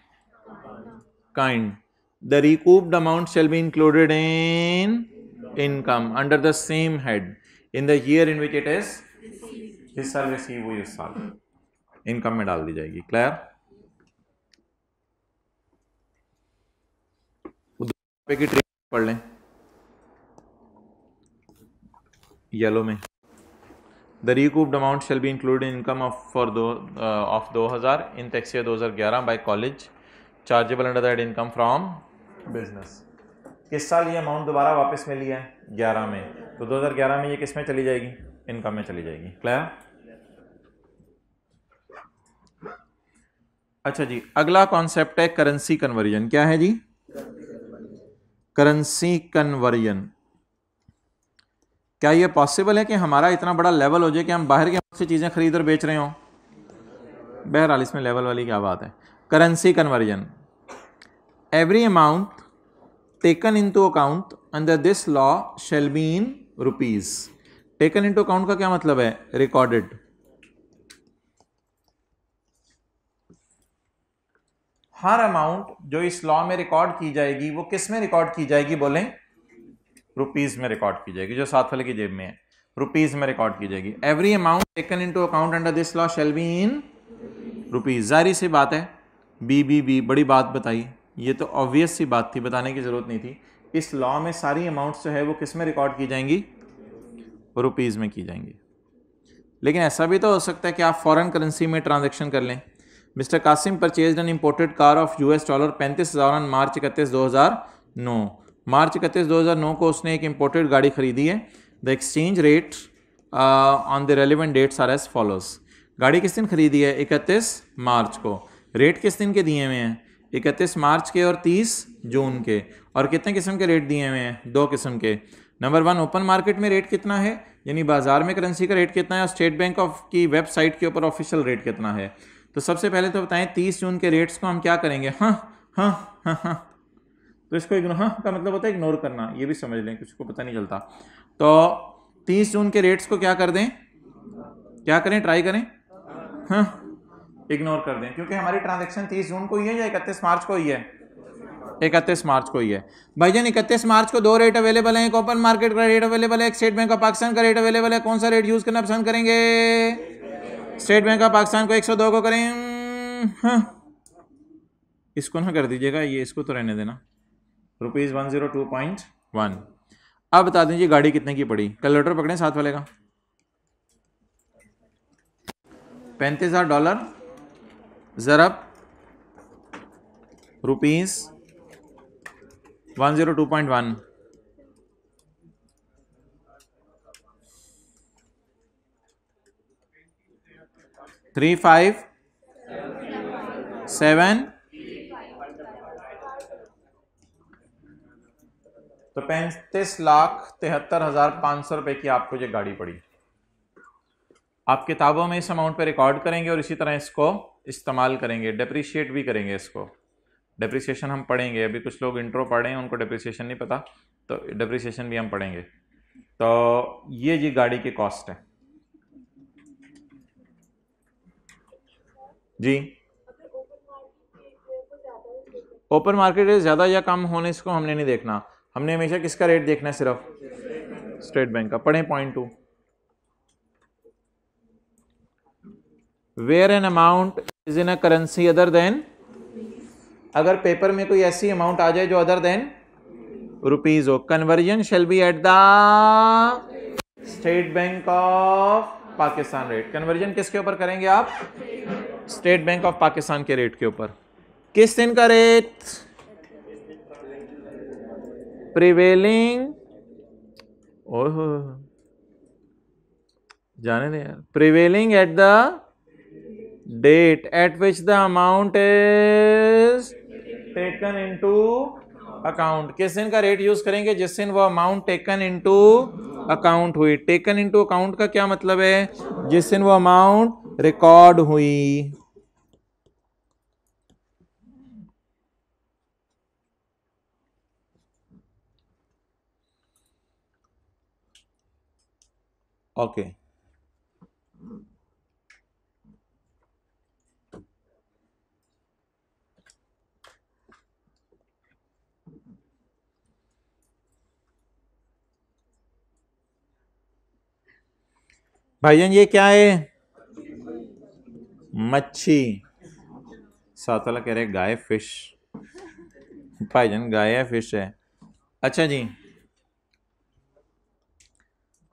Speaker 1: kind the recouped amount shall be included in income under the same head in the in which it is इस साल रिसीव हुई इस साल income में डाल दी जाएगी clear पढ़ लें। येलो में। The recouped amount shall be include in income of for दो ऑफ़ दो हज़ार इन टैक्स दो हज़ार ग्यारह by college chargeable under that income from business किस साल ये अमाउंट दोबारा वापस मिली है? ग्यारह में। तो 2011 में ये किसमें चली जाएगी? इनकम में चली जाएगी। क्लियर अच्छा जी, अगला कॉन्सेप्ट है करेंसी कन्वर्जन क्या है जी? करेंसी कन्वर्जन क्या ये पॉसिबल है कि हमारा इतना बड़ा लेवल हो जाए कि हम बाहर के से चीज़ें खरीद और बेच रहे हों? बहरहाल, इसमें लेवल वाली क्या बात है? Currency conversion every amount taken into account under this law shall be in rupees taken into account का क्या मतलब है? रिकॉर्डेड हर अमाउंट जो इस लॉ में रिकॉर्ड की जाएगी, वो किसमें रिकॉर्ड की जाएगी बोलें? रुपीज़ में रिकॉर्ड की जाएगी, जो सात वाले की जेब में है रुपीज़ में रिकॉर्ड की जाएगी। Every amount taken into account under this law shall be in rupees जारी सी बात है, बी बी बी, बड़ी बात बताई। ये तो ऑब्वियस सी बात थी, बताने की ज़रूरत नहीं थी। इस लॉ में सारी अमाउंट्स जो है वो किसमें रिकॉर्ड की जाएँगी? रुपीज़ में की जाएँगी। लेकिन ऐसा भी तो हो सकता है कि आप फॉरेन करेंसी में ट्रांजेक्शन कर लें। Mister Qasim purchase an imported car of US dollar पैंतीस हज़ार मार्च इकतीस, दो हज़ार नौ। मार्च इकतीस, दो हज़ार नौ को उसने एक इम्पोर्टेड गाड़ी खरीदी है। The exchange rate on the relevant dates are as follows गाड़ी किस दिन खरीदी है? इकतीस मार्च को। रेट किस दिन के दिए हुए हैं? इकतीस मार्च के और तीस जून के। और कितने किस्म के रेट दिए हुए हैं? दो किस्म के। नंबर वन ओपन मार्केट में रेट कितना है? यानी बाज़ार में करेंसी का रेट कितना है और स्टेट बैंक ऑफ़ की वेबसाइट के ऊपर ऑफिशियल रेट कितना है? तो सबसे पहले तो बताएँ, तीस जून के रेट्स को हम क्या करेंगे? हाँ हाँ हाँ हाँ। तो इसको इग्नोर हाँ का मतलब होता है इग्नोर करना, ये भी समझ लें, किसी को पता नहीं चलता। तो तीस जून के रेट्स को क्या कर दें? क्या करें? ट्राई करें? हाँ इग्नोर कर दें, क्योंकि हमारी ट्रांजेक्शन तीस जून को ही है या इकतीस मार्च को ही है? इकतीस मार्च को ही है। भाईजान, इकतीस मार्च को दो रेट अवेलेबल हैं, एक ओपन मार्केट का रेट अवेलेबल है, एक स्टेट बैंक ऑफ़ पाकिस्तान का रेट अवेलेबल है। कौन सा रेट यूज़ करना पसंद करेंगे? स्टेट बैंक ऑफ़ पाकिस्तान को 102 को करें। हाँ। इसको ना कर दीजिएगा, ये इसको तो रहने देना। Rupees one zero two point one. अब बता दीजिए गाड़ी कितने की पड़ी? कल कैलकुलेटर पकड़े साथ वाले का। पैंतीस हज़ार dollar, ज़रब rupees one zero two point one. Three five seven तो पैंतीस लाख तिहत्तर हज़ार पाँच सौ रुपये की आपको ये गाड़ी पड़ी। आप किताबों में इस अमाउंट पे रिकॉर्ड करेंगे और इसी तरह इसको इस्तेमाल करेंगे डिप्रिशिएट भी करेंगे इसको। डिप्रिसिएशन हम पढ़ेंगे अभी कुछ लोग इंट्रो पढ़े हैं उनको डिप्रिसिएशन नहीं पता तो डिप्रिसिएशन भी हम पढ़ेंगे। तो ये जी गाड़ी की कॉस्ट है। जी। ओपन मार्केट ज़्यादा या कम होने इसको हमने नहीं देखना। हमने हमेशा किसका रेट देखना है सिर्फ़? स्टेट बैंक का। पढ़ें point two where an amount is in a currency other than अगर पेपर में कोई ऐसी अमाउंट आ जाए जो अदर देन रुपीज़ हो conversion shall be at the state bank of Pakistan rate conversion किसके ऊपर करेंगे आप? स्टेट बैंक ऑफ़ पाकिस्तान के रेट के ऊपर। किस दिन का रेट प्रिवेलिंग। जाने दे यार। Prevailing at the date at which the amount is taken into account किस दिन का रेट यूज़ करेंगे? जिस दिन वो अमाउंट टेकन इनटू अकाउंट हुई। टेकन इनटू अकाउंट का क्या मतलब है? जिस दिन वो अमाउंट रिकॉर्ड हुई। Okay. भाईजान ये क्या है? मच्छी। साथ वाला कह रहे गाय फ़िश। भाईजान गाय है, फ़िश है। अच्छा जी।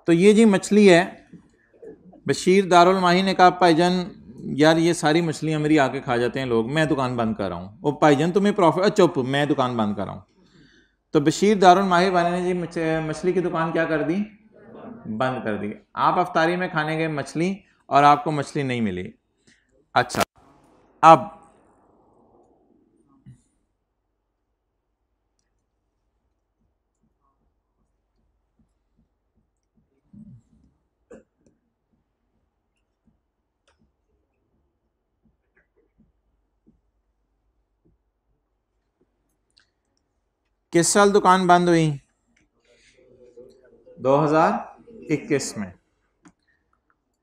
Speaker 1: तो ये जी मछली है। बशीर दारुल माही ने कहा, भाईजान, यार ये सारी मछलियाँ मेरी आके खा जाते हैं लोग, मैं दुकान बंद कर रहा हूँ। वो भाईजान, तुम्हें प्रॉफिट चुप, मैं दुकान बंद कर रहा हूँ। तो बशीर दारुल माही वाले ने जी मछली की दुकान क्या कर दी? बंद कर दी। आप अफ्तारी में खाने गए मछली और आपको मछली नहीं मिली। अच्छा अब किस साल दुकान बंद हुई? 2000 इक्कीस में।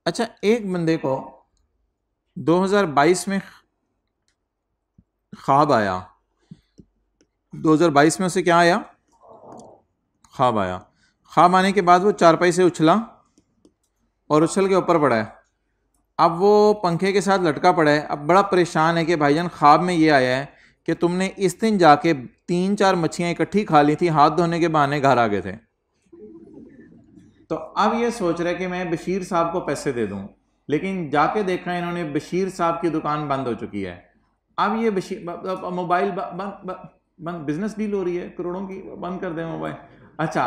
Speaker 1: अच्छा एक बंदे को 2022 में ख्वाब आया। 2022 में उसे क्या आया? ख्वाब आया। ख्वाब आने के बाद वो चारपाई से उछला और उछल के ऊपर पड़ा है। अब वो पंखे के साथ लटका पड़ा है। अब बड़ा परेशान है कि भाईजान ख्वाब में ये आया है कि तुमने इस दिन जाके तीन चार मच्छियाँ इकट्ठी खा ली थी, हाथ धोने के बहाने घर आ गए थे। तो अब ये सोच रहे कि मैं बशीर साहब को पैसे दे दूँ। लेकिन जाके देखा इन्होंने बशीर साहब की दुकान बंद हो चुकी है। अब ये बशीर मोबाइल बंद, बिज़नेस डील हो रही है, करोड़ों की बंद कर दे मोबाइल। अच्छा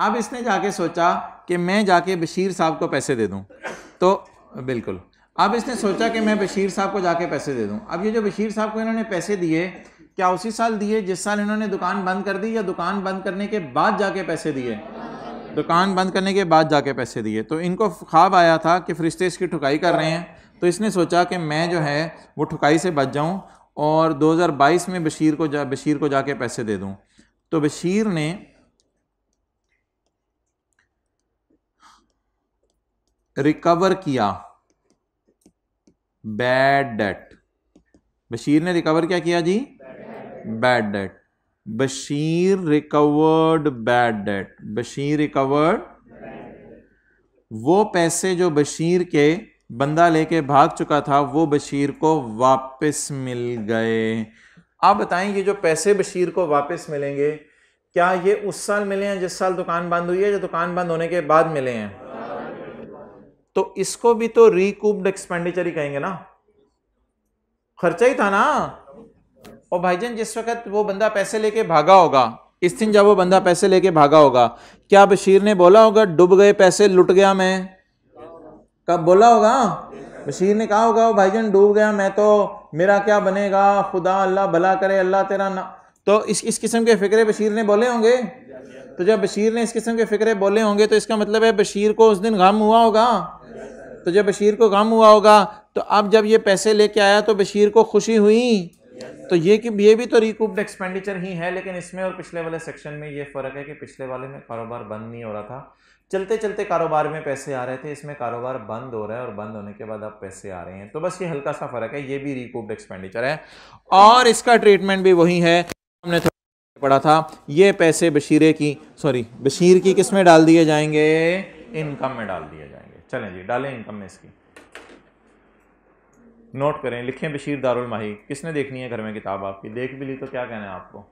Speaker 1: अब इसने जाके सोचा कि मैं जाके बशीर साहब को पैसे दे दूँ। तो बिल्कुल। अब इसने सोचा कि मैं बशीर साहब को जाके पैसे दे दूँ। अब ये जो बशीर साहब को इन्होंने पैसे दिए, क्या उसी साल दिए जिस साल इन्होंने दुकान बंद कर दी या दुकान बंद करने के बाद जाके पैसे दिए? दुकान बंद करने के बाद जाके पैसे दिए। तो इनको ख्वाब आया था कि फरिश्ते इसकी ठुकाई कर रहे हैं। तो इसने सोचा कि मैं जो है, वो ठुकाई से बच जाऊँ और 2022 में बशीर को जा, बशीर को जाके पैसे दे दूँ। तो बशीर ने रिकवर किया। बैड डेट बशीर ने रिकवर क्या किया जी? Bad debt Bashir recovered bad debt Bashir recovered वो पैसे जो बशीर के बंदा लेके भाग चुका था, वो बशीर को वापस मिल गए। आप बताएँ, ये जो पैसे बशीर को वापस मिलेंगे, क्या ये उस साल मिले हैं जिस साल दुकान बंद हुई है, या दुकान बंद होने के बाद मिले हैं? तो इसको भी तो रिकूप्ड एक्सपेंडिचर ही कहेंगे ना। खर्चा ही था ना। और भाईजान, जिस वक्त वो बंदा पैसे लेके भागा होगा, इस दिन जब वो बंदा पैसे लेके भागा होगा, क्या बशीर ने बोला होगा, डूब गए पैसे, लुट गया मैं? कब बोला होगा? बशीर ने कहा होगा वो भाईजान, डूब गया मैं तो मेरा क्या बनेगा? खुदा, अल्लाह भला करे, अल्लाह तेरा ना तो इस इस किस्म के फिक्रे बशीर ने बोले होंगे? तो जब बशीर ने इस किस्म के फिक्रे बोले होंगे तो इसका मतलब है बशीर को उस दिन गम हुआ होगा। तो जब बशीर को गम हुआ होगा तो अब जब ये पैसे लेके आया तो बशीर को खुशी हुई। तो ये कि ये भी तो रिकूप्ड एक्सपेंडिचर ही है, लेकिन इसमें और पिछले वाले सेक्शन में ये फ़र्क है कि पिछले वाले में कारोबार बंद नहीं हो रहा था। चलते चलते कारोबार में पैसे आ रहे थे, इसमें कारोबार बंद हो रहा है और बंद होने के बाद अब पैसे आ रहे हैं। तो बस ये हल्का सा फ़र्क है, ये भी रिकूप्ड एक्सपेंडिचर है। और इसका ट्रीटमेंट भी वही है हमने पढ़ा था। ये पैसे बशीरे की सॉरी बशीर की किसमें डाल दिए जाएँगे? इनकम में डाल दिए जाएँगे। चलें जी, डालें इनकम में इसकी। नोट करें, लिखें बशीर दारुल माही। किसने देखनी है घर में किताब आपकी? देख भी ली तो क्या कहना है आपको?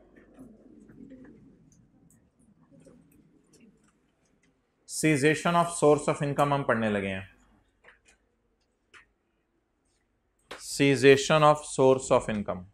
Speaker 1: Cessation of source of income हम पढ़ने लगे हैं। Cessation of source of income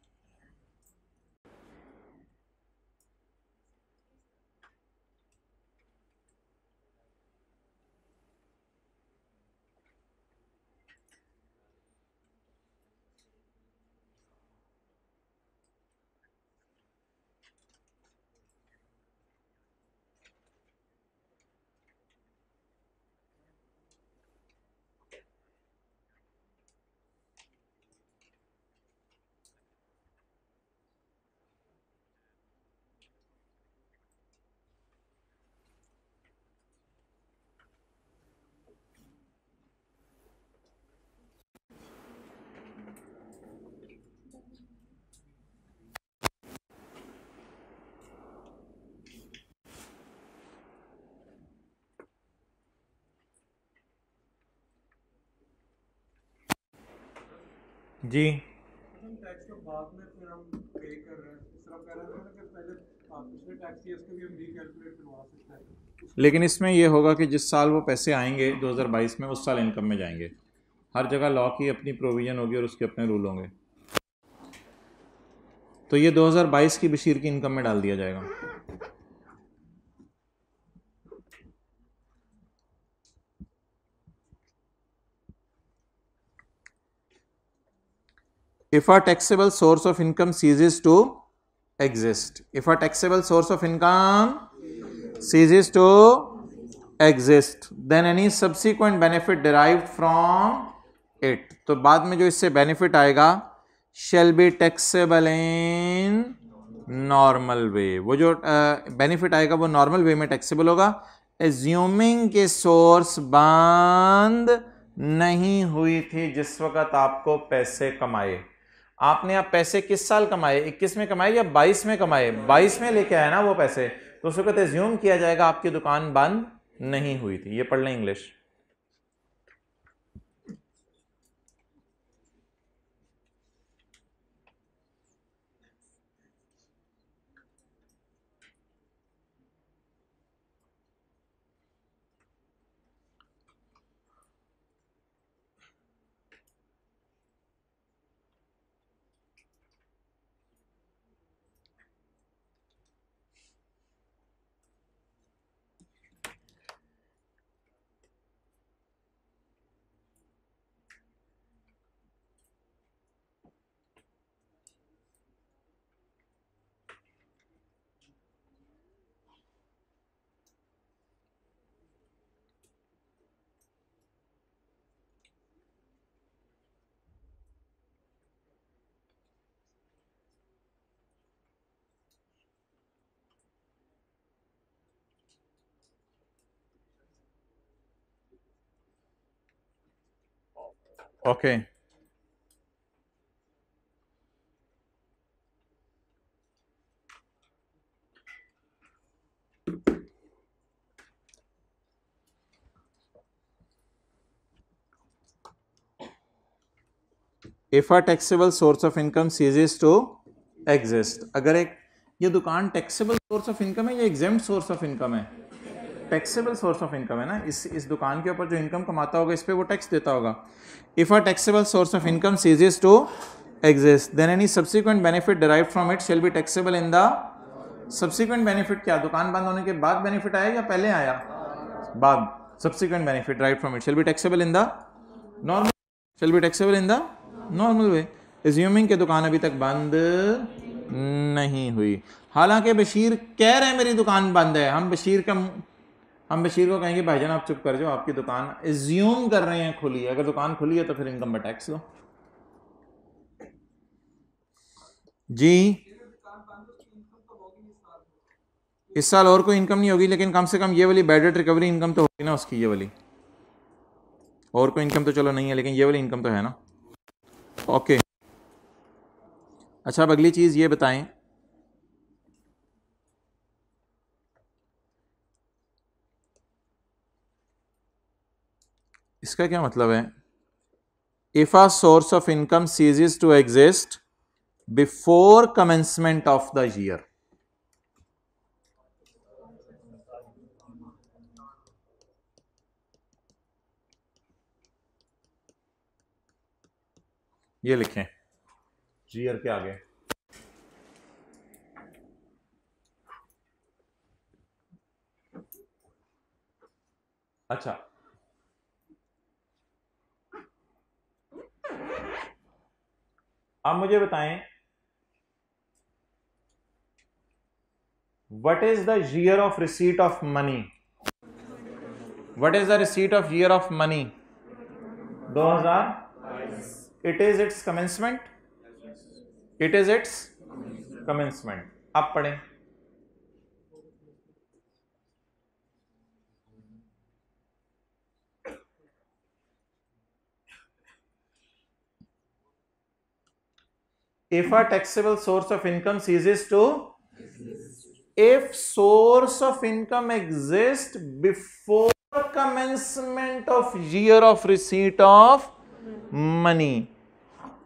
Speaker 1: जी। लेकिन इसमें यह होगा कि जिस साल वो पैसे आएँगे 2022 में उस साल इनकम में जाएँगे। हर जगह लॉ की अपनी प्रोविज़न होगी और उसके अपने रूल होंगे। तो ये 2022 की बशीर की इनकम में डाल दिया जाएगा। If a taxable source of income ceases to exist if a taxable source of income ceases to exist then any subsequent benefit derived from it तो बाद में जो इससे बेनिफिट आएगा shall be taxable in normal way वो जो benefit uh, आएगा वो नॉर्मल वे में टैक्सेबल होगा एज्यूमिंग के सोर्स बंद नहीं हुई थी जिस वक्त आपको पैसे कमाए आपने आप पैसे किस साल कमाए? 21 में कमाए या 22 में कमाए? 22 में लेके आए ना वो पैसे तो उसको कहते एज्यूम किया जाएगा, आपकी दुकान बंद नहीं हुई थी। ये पढ़ लें English. Okay. If a taxable source of income ceases to exist, अगर एक ये दुकान टैक्सेबल सोर्स ऑफ़ इनकम है या एग्ज़ाम सोर्स ऑफ़ इनकम है टैक्सेबल सोर्स ऑफ़ इनकम है ना? इस इस दुकान के ऊपर जो इनकम कमाता होगा, इस पर वो टैक्स देता होगा। If a taxable source of income ceases to exist then any subsequent benefit derive from it shall be taxable in the subsequent benefit क्या? दुकान बंद होने के बाद बेनिफिट आया या पहले आया? बाद। Subsequent benefit derive from it shall be taxable in the normal shall be taxable in the normal way assuming के दुकान अभी तक बंद नहीं हुई। हालाँकि बशीर कह रहे हैं मेरी दुकान बंद है। हम बशीर का हम बशीर को कहेंगे भाईजान आप चुप कर जाओ, आपकी दुकान एज्यूम कर रहे हैं खुली है। अगर दुकान खुली है तो फिर इनकम में टैक्स लो जी। इस साल और कोई इनकम नहीं होगी, लेकिन कम से कम ये वाली बैडेड रिकवरी इनकम तो होगी ना उसकी, ये वाली। और कोई इनकम तो चलो नहीं है, लेकिन ये वाली इनकम तो है ना। ओके अच्छा अब अगली चीज़ ये बताएँ इसका क्या मतलब है? If a source of income ceases to exist before commencement of the year ये लिखें जीयर के आगे। अच्छा अब मुझे बताएँ what is the year of receipt of money what is the receipt of year of money 2000 it is its commencement it is its commencement आप पढ़ें। If a taxable source of income ceases to if source of income exists before commencement of year of receipt of money.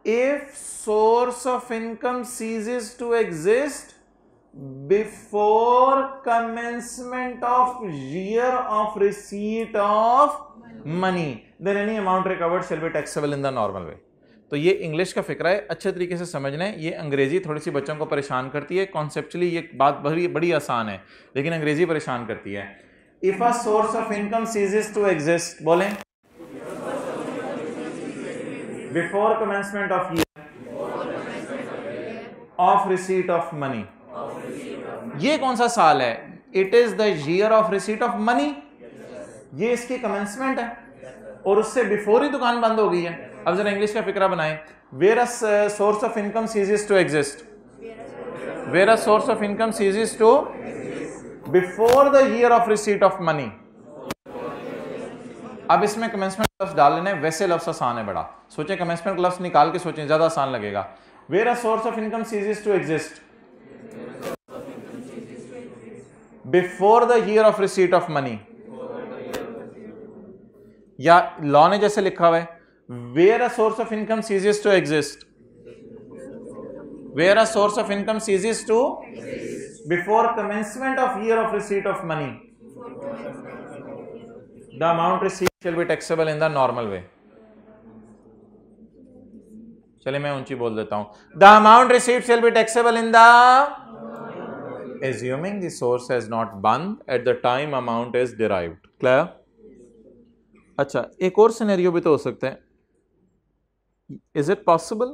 Speaker 1: If source of income ceases to exist before commencement of year of receipt of money. Then any amount recovered shall be taxable in the normal way तो ये English का फ़िक्र है, अच्छे तरीके से समझ लें ये अंग्रेज़ी थोड़ी सी बच्चों को परेशान करती है। कॉन्सेप्चुअली ये बात बड़ी बड़ी आसान है, लेकिन अंग्रेज़ी परेशान करती है। If a source of income ceases to exist बोलें। Before commencement of year of receipt of money ये कौन सा साल है? It is the year of receipt of money ये इसकी कमेंसमेंट है, और उससे बिफोर ही दुकान बंद हो गई है। अब जरा इंग्लिश का फिक्रा बनाएँ। Where a source of income ceases to exist where a source of income ceases to before the year of receipt of money अब इसमें कमेंसमेंट लफ्ज डाल लेना वैसे लफ्ज आसान है बड़ा। सोचें कमेंसमेंट लफ्स निकाल के सोचें, ज़्यादा आसान लगेगा। Where a source of income ceases to exist before the year of receipt of money या लॉ ने जैसे लिखा हुआ है where a source of income ceases to exist where a source of income ceases to exist. before commencement of year of receipt of money the amount received shall be taxable in the normal way चलिए मैं ऊँची बोल देता हूँ the amount received shall be taxable in the assuming the source has not burned at the time amount is derived clear अच्छा एक और scenario भी तो हो सकता है इज़ इट पॉसिबल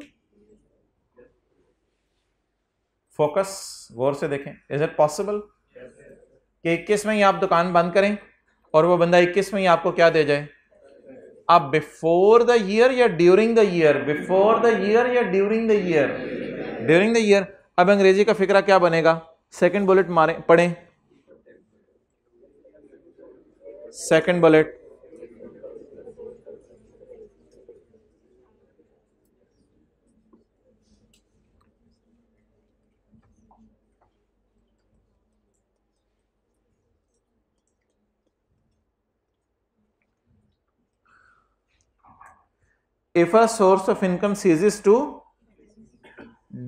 Speaker 1: फोकस गौर से देखें इज़ इट पॉसिबल कि इक्कीस में ही आप दुकान बंद करें और वो बंदा इक्कीस में ही आपको क्या दे जाए आप बिफोर द ईयर या during the year before the year या during the year during the year अब अंग्रेज़ी का फिक्रा क्या बनेगा सेकंड बुलेट मारे पढ़ें second bullet if a source of income ceases to,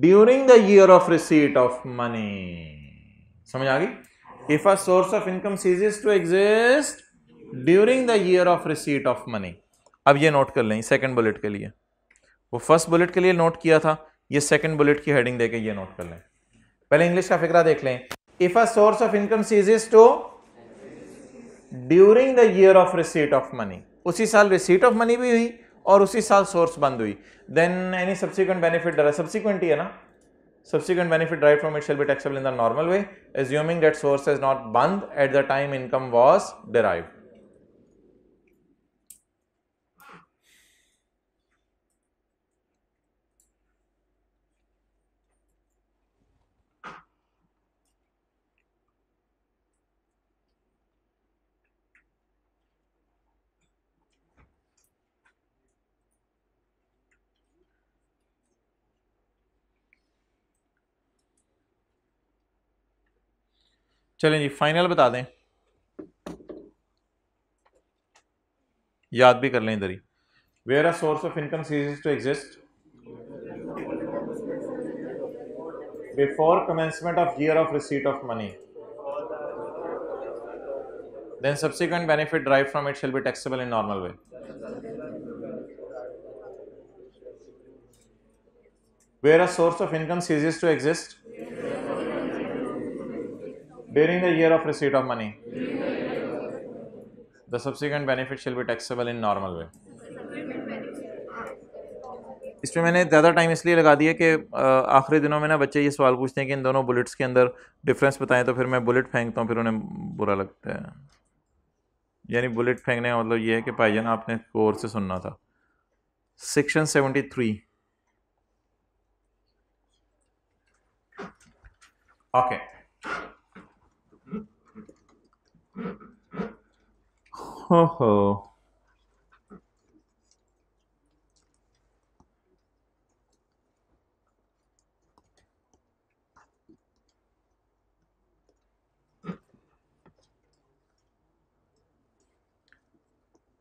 Speaker 1: during the year of receipt of money. समझ आ गई? If a source of income ceases to exist during the year of receipt of money. अब ये note कर लें second bullet के लिए। वो first bullet के लिए नोट किया था, ये सेकंड बुलेट की हेडिंग देके ये नोट कर लें। पहले इंग्लिश का फिक्रा देख लें। If a source of income ceases to during the year of receipt of money उसी साल रिसीट ऑफ़ मनी भी हुई। और उसी साल सोर्स बंद हुई। Then any subsequent benefit subsequent ही है ना? Subsequent benefit drive from it shall be taxable in the normal way assuming that source is not बंद at the time income was derived चले जी फाइनल बता दें। याद भी कर लें इधर ही। Where are source of income ceases to exist before commencement of year of receipt of money then subsequent benefit drive from it shall be taxable in normal way where are source of income ceases to exist during the year of receipt of money. The subsequent benefit shall be taxable in normal way. इसमें मैंने ज़्यादा time इसलिए लगा दिया कि आखिरी दिनों में ना बच्चे ये सवाल पूछते हैं कि इन दोनों बुलेट्स के अंदर डिफरेंस बताएँ तो फिर मैं बुलेट फेंकता हूँ, फिर उन्हें बुरा लगता है। यानी बुलेट फेंकने का मतलब ये है कि भाई भाईजान, आपने कोर से सुनना था। सेक्शन सेवेंटी थ्री ओके हो हो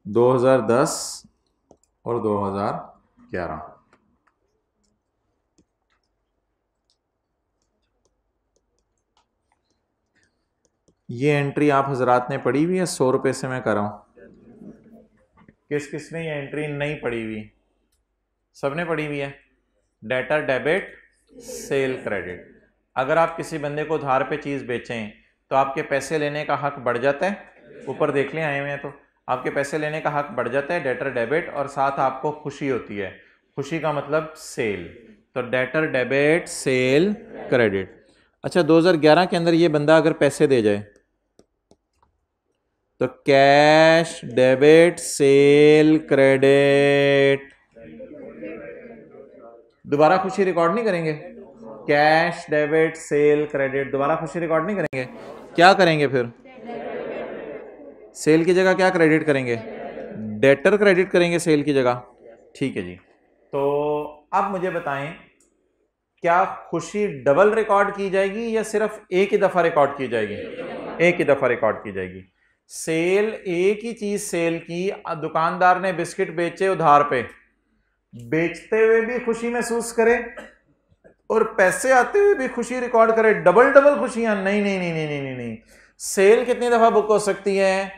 Speaker 1: दो हज़ार दस और दो हज़ार ग्यारह। ये एंट्री आप हजरात ने पढ़ी हुई है? सौ रुपये से मैं कर रहा हूँ। किस किस ने ये एंट्री नहीं पढ़ी हुई? सबने पढ़ी हुई है? डेटर डेबिट सेल क्रेडिट अगर आप किसी बंदे को उधार पे चीज़ बेचें तो आपके पैसे लेने का हक बढ़ जाता है? ऊपर देख लें, आए हुए हैं तो। आपके पैसे लेने का हक बढ़ जाता है डेटर डेबिट और साथ आपको खुशी होती है। खुशी का मतलब सेल तो डेटर डेबिट सेल क्रेडिट अच्छा 2011 के अंदर ये बंदा अगर पैसे दे जाए तो कैश डेबिट सेल क्रेडिट। दोबारा खुशी रिकॉर्ड नहीं करेंगे? Cash debit sale credit. दोबारा खुशी रिकॉर्ड नहीं करेंगे? क्या करेंगे फिर? सेल की जगह क्या क्रेडिट करेंगे? डेटर क्रेडिट करेंगे सेल की जगह। ठीक है जी। तो अब मुझे बताएँ, क्या खुशी डबल रिकॉर्ड की जाएगी या सिर्फ़ एक ही दफ़ा रिकॉर्ड की जाएगी? एक ही दफ़ा रिकॉर्ड की जाएगी। सेल, एक ही चीज़ सेल की दुकानदार ने बिस्किट बेचे उधार पे। बेचते हुए भी खुशी महसूस करे और पैसे आते हुए भी खुशी रिकॉर्ड करे। डबल डबल खुशियाँ, नहीं नहीं नहीं नहीं नहीं नहीं। सेल कितनी दफ़ा बुक हो सकती है?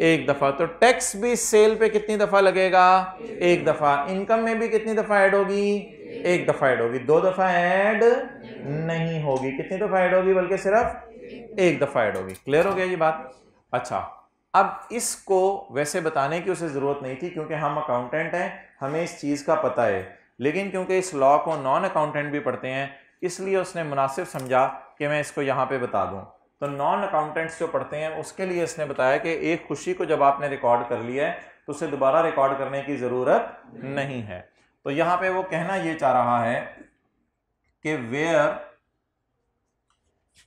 Speaker 1: एक दफ़ा। तो टैक्स भी सेल पे कितनी दफ़ा लगेगा? एक दफ़ा। इनकम में भी कितनी दफ़ा ऐड होगी? एक दफ़ा ऐड होगी। दो दफ़ा ऐड नहीं होगी। कितनी दफ़ा ऐड होगी? बल्कि सिर्फ़ एक दफ़ा ऐड होगी। क्लियर हो गया ये बात? अच्छा। अब इसको वैसे बताने की उसे ज़रूरत नहीं थी, क्योंकि हम अकाउंटेंट हैं, हमें इस चीज़ का पता है। लेकिन क्योंकि इस लॉ को नॉन अकाउंटेंट भी पढ़ते हैं, इसलिए उसने मुनासिब समझा कि मैं इसको यहाँ पे बता दूँ। तो नॉन अकाउंटेंट्स जो पढ़ते हैं, उसके लिए इसने बताया कि एक खुशी को जब आपने रिकॉर्ड कर लिया है तो उसे दोबारा रिकॉर्ड करने की ज़रूरत नहीं है। तो यहाँ पे वो कहना ये चाह रहा है कि where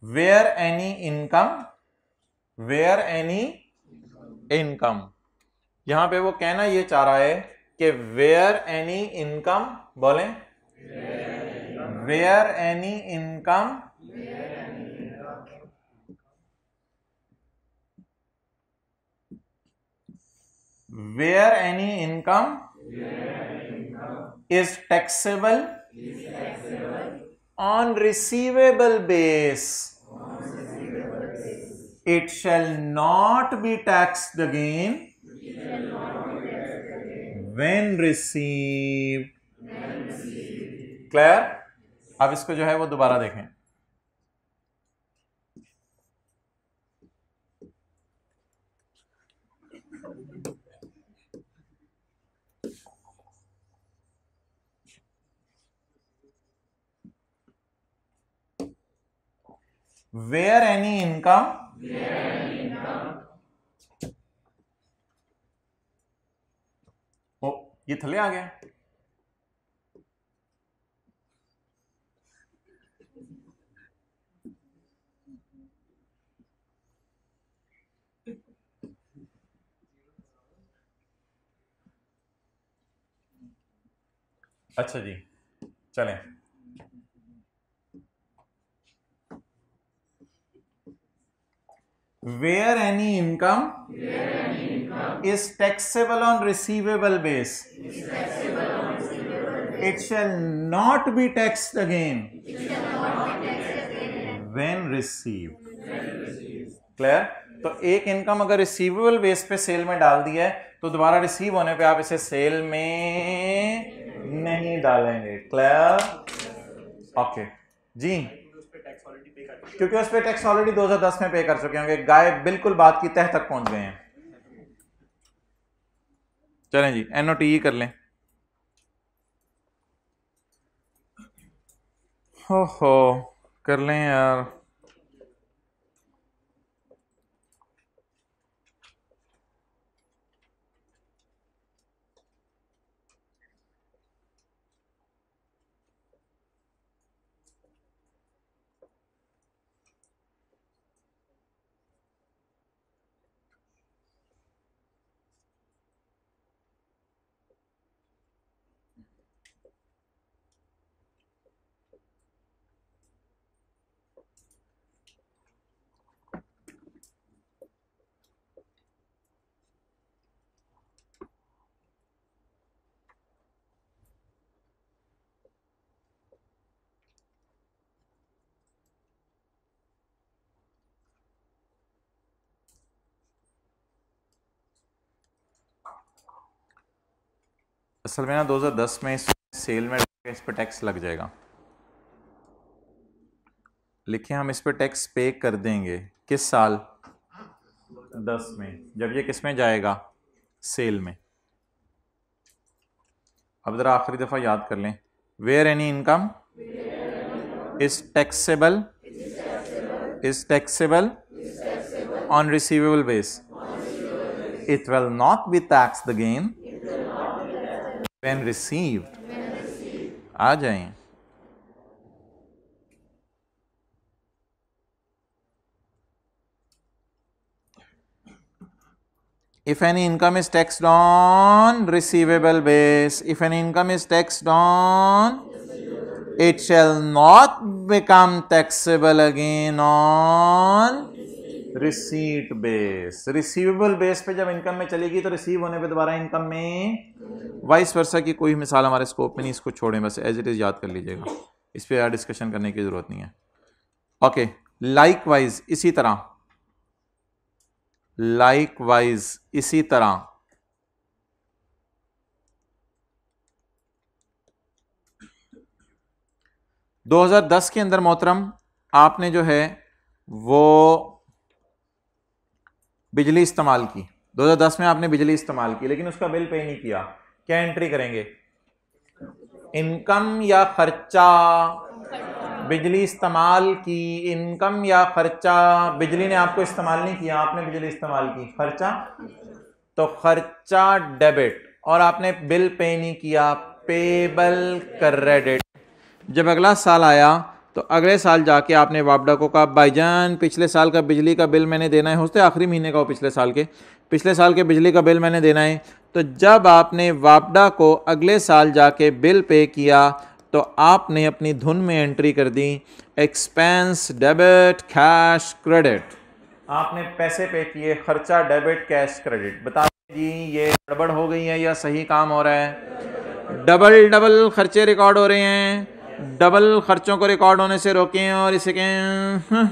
Speaker 1: where any income where any income यहाँ पे वो कहना ये चाह रहा है कि वेयर एनी इनकम बोले? Where any income where any income is taxable on receivable base it shall not be taxed again when received. Clear अब इसको जो है वो दोबारा देखें where any income ओ ये थले आ गया अच्छा जी चलें। Where any income is taxable on receivable base it shall not be tax again when receive clear तो एक इनकम अगर रिसीवेबल बेस पे सेल में डाल दिया है तो दोबारा रिसीव होने पे आप इसे सेल में नहीं डालेंगे। Clear okay okay. जी। क्योंकि उस पर टैक्स ऑलरेडी 2010 में पे कर चुके होंगे। गाय बिल्कुल बात की तह तक पहुँच गए हैं। चलें जी एनओटी कर लें। हो हो कर लें यार। असल में ना 2010 में इस सेल में इस पर टैक्स लग जाएगा। लिखे हम इस पर टैक्स पे कर देंगे। किस साल? 10 में। जब ये किसमें जाएगा? सेल में। अब ज़रा आखिरी दफ़ा याद कर लें। Where any income is taxable is taxable on receivable base it will not be tax the gain when received आ जाए if any income is taxed on receivable base if any income is taxed on it shall not become taxable again on receipt base receivable base पे जब income में चलेगी तो receive होने पे दोबारा income में वाइस वर्षा की कोई मिसाल हमारे स्कोप में नहीं, इसको छोड़ें, बस एज इट इज़ याद कर लीजिएगा। इस पर डिस्कशन करने की ज़रूरत नहीं है। ओके लाइक वाइज इसी तरह। लाइक वाइज इसी तरह। दो हज़ार दस के अंदर मोहतरम, आपने जो है वो बिजली इस्तेमाल की। 2010 में आपने बिजली इस्तेमाल की, लेकिन उसका बिल पे नहीं किया। क्या एंट्री करेंगे? इनकम या खर्चा? बिजली इस्तेमाल की। इनकम या खर्चा? बिजली ने आपको इस्तेमाल नहीं किया, आपने बिजली इस्तेमाल की। खर्चा? तो खर्चा डेबिट। और आपने बिल पे नहीं किया, पेबल क्रेडिट। जब अगला साल आया तो अगले साल जाके आपने वापडा को कहा भाईजान, पिछले साल का बिजली का बिल मैंने देना है होते आखिरी महीने का हो पिछले साल के। पिछले साल के बिजली का बिल मैंने देना है। तो जब आपने वापडा को अगले साल जाके बिल पे किया तो आपने अपनी धुन में एंट्री कर दी, एक्सपेंस, डेबिट, कैश, क्रेडिट। आपने पैसे पे किए, खर्चा, डेबिट, कैश, क्रेडिट। बता जी, ये गड़बड़ हो गई है या सही काम हो रहा है? डबल डबल खर्चे रिकॉर्ड हो रहे हैं। डबल खर्चों को रिकॉर्ड होने से रोकें और इसे कहें हम्म,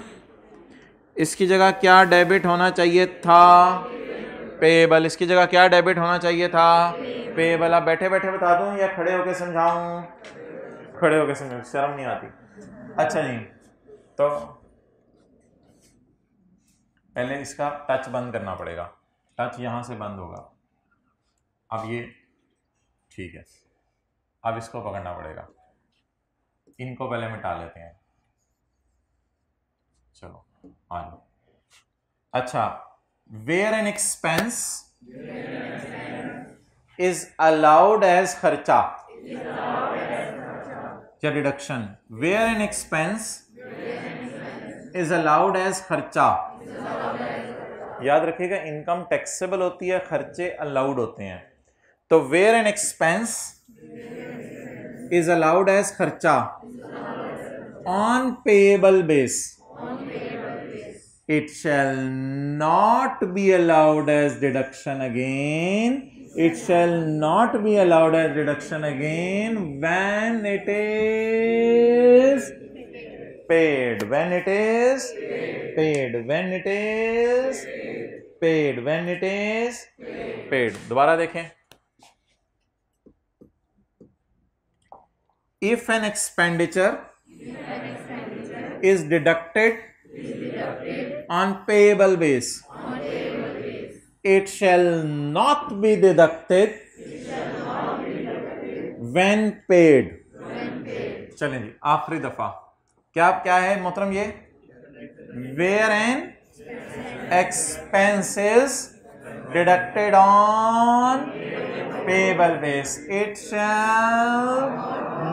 Speaker 1: इसकी जगह क्या डेबिट होना चाहिए था? पेबल इसकी जगह क्या डेबिट होना चाहिए था? पेबल आप बैठे बैठे बता दूँ या खड़े होके समझाऊं? खड़े होके समझाऊं शर्म नहीं आती। अच्छा जी तो पहले इसका टच बंद करना पड़ेगा। टच यहाँ से बंद होगा। अब ये ठीक है। अब इसको पकड़ना पड़ेगा। इनको पहले मिटा लेते हैं। चलो जाओ अच्छा where an expense is allowed as खर्चा। या deduction where an expense is allowed as खर्चा। याद रखिएगा इनकम टैक्सेबल होती है, खर्चे अलाउड होते हैं। तो where an expense is allowed as खर्चा। On payable base it shall not be allowed as deduction again it shall not be allowed as deduction again when it is paid when it is paid when it is paid when it is paid दोबारा देखें if an expenditure is deducted on payable base it shall not be deducted when paid चलें जी आखिरी दफ़ा क्या क्या है मोहतरम ये where an expenses deducted on payable base it shall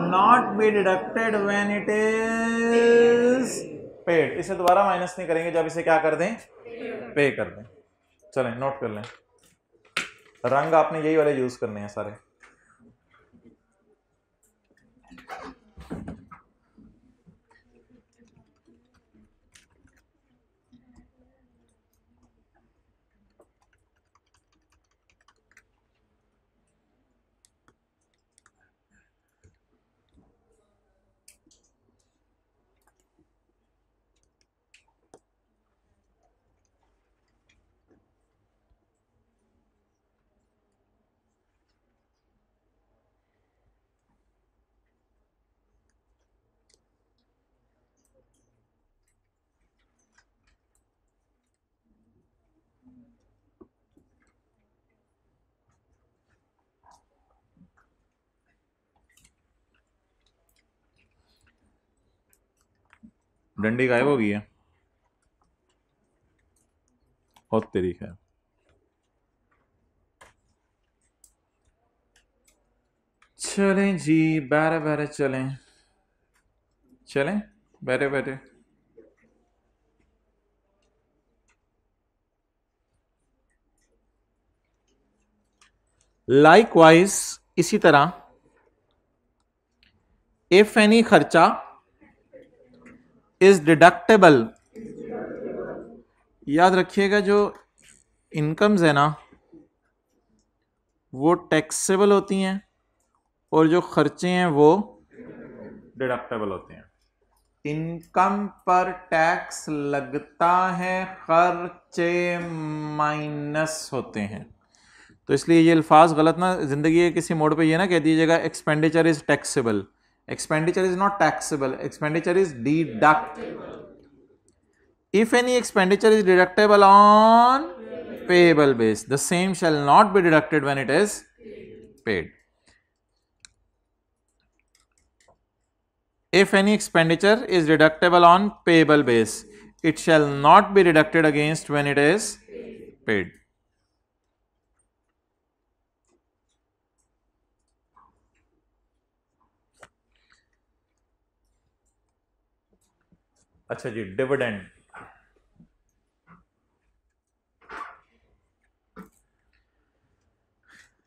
Speaker 1: not be deducted when it is paid इसे दोबारा माइनस नहीं करेंगे जब इसे क्या कर दें पे कर दें चलें नोट कर लें रंग आपने यही वाले यूज़ करने हैं सारे डंडी गायब हो गई है। और तेरी है। चले जी बैठे बैठे चले। चलें? बैठे बैठे लाइकवाइज इसी तरह इफ़ एनी खर्चा इज़ डिडक्टेबल याद रखिएगा जो इनकम्स है ना, वो टैक्सेबल होती हैं और जो खर्चे हैं वो डिडक्टेबल होते हैं। इनकम पर टैक्स लगता है, खर्चे माइनस होते हैं। तो इसलिए ये अल्फाज गलत ना, ज़िंदगी के किसी मोड पे ये ना कह दीजिएगा expenditure is taxable expenditure is not taxable. Expenditure is deductible. If any expenditure is deductible on payable base the same shall not be deducted when it is paid. If any expenditure is deductible on payable base it shall not be deducted against when it is paid अच्छा जी dividend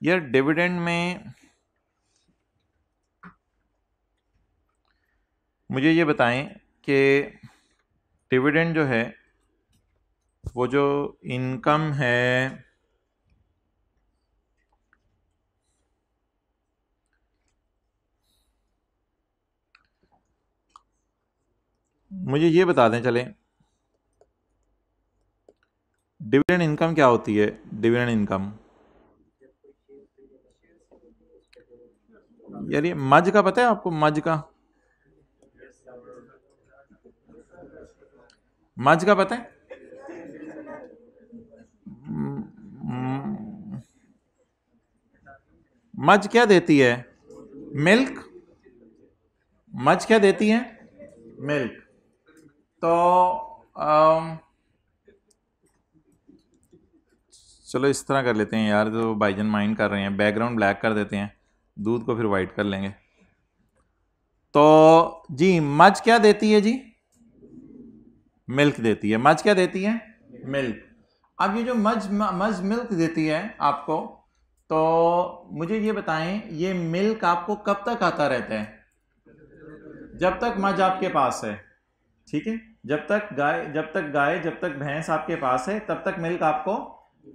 Speaker 1: यार dividend में मुझे ये बताएँ कि dividend जो है, वो जो इनकम है मुझे ये बता दें, चलें। डिविडेंड इनकम क्या होती है? डिविडेंड इनकम यार ये मज का पता है आपको? मज का। मज का पता है? मज क्या देती है? मिल्क। मज क्या देती है? मिल्क। तो आम, चलो इस तरह कर लेते हैं यार जो भाईजन माइंड कर रहे हैं बैकग्राउंड ब्लैक कर देते हैं दूध को फिर वाइट कर लेंगे। तो जी मज क्या देती है जी? मिल्क देती है। मज क्या देती है? मिल्क अब ये जो मज मज मिल्क देती है आपको तो मुझे ये बताएँ ये मिल्क आपको कब तक आता रहता है? जब तक मज आपके पास है। ठीक है? जब तक गाय, जब तक गाय, जब तक भैंस आपके पास है, तब तक मिल्क आपको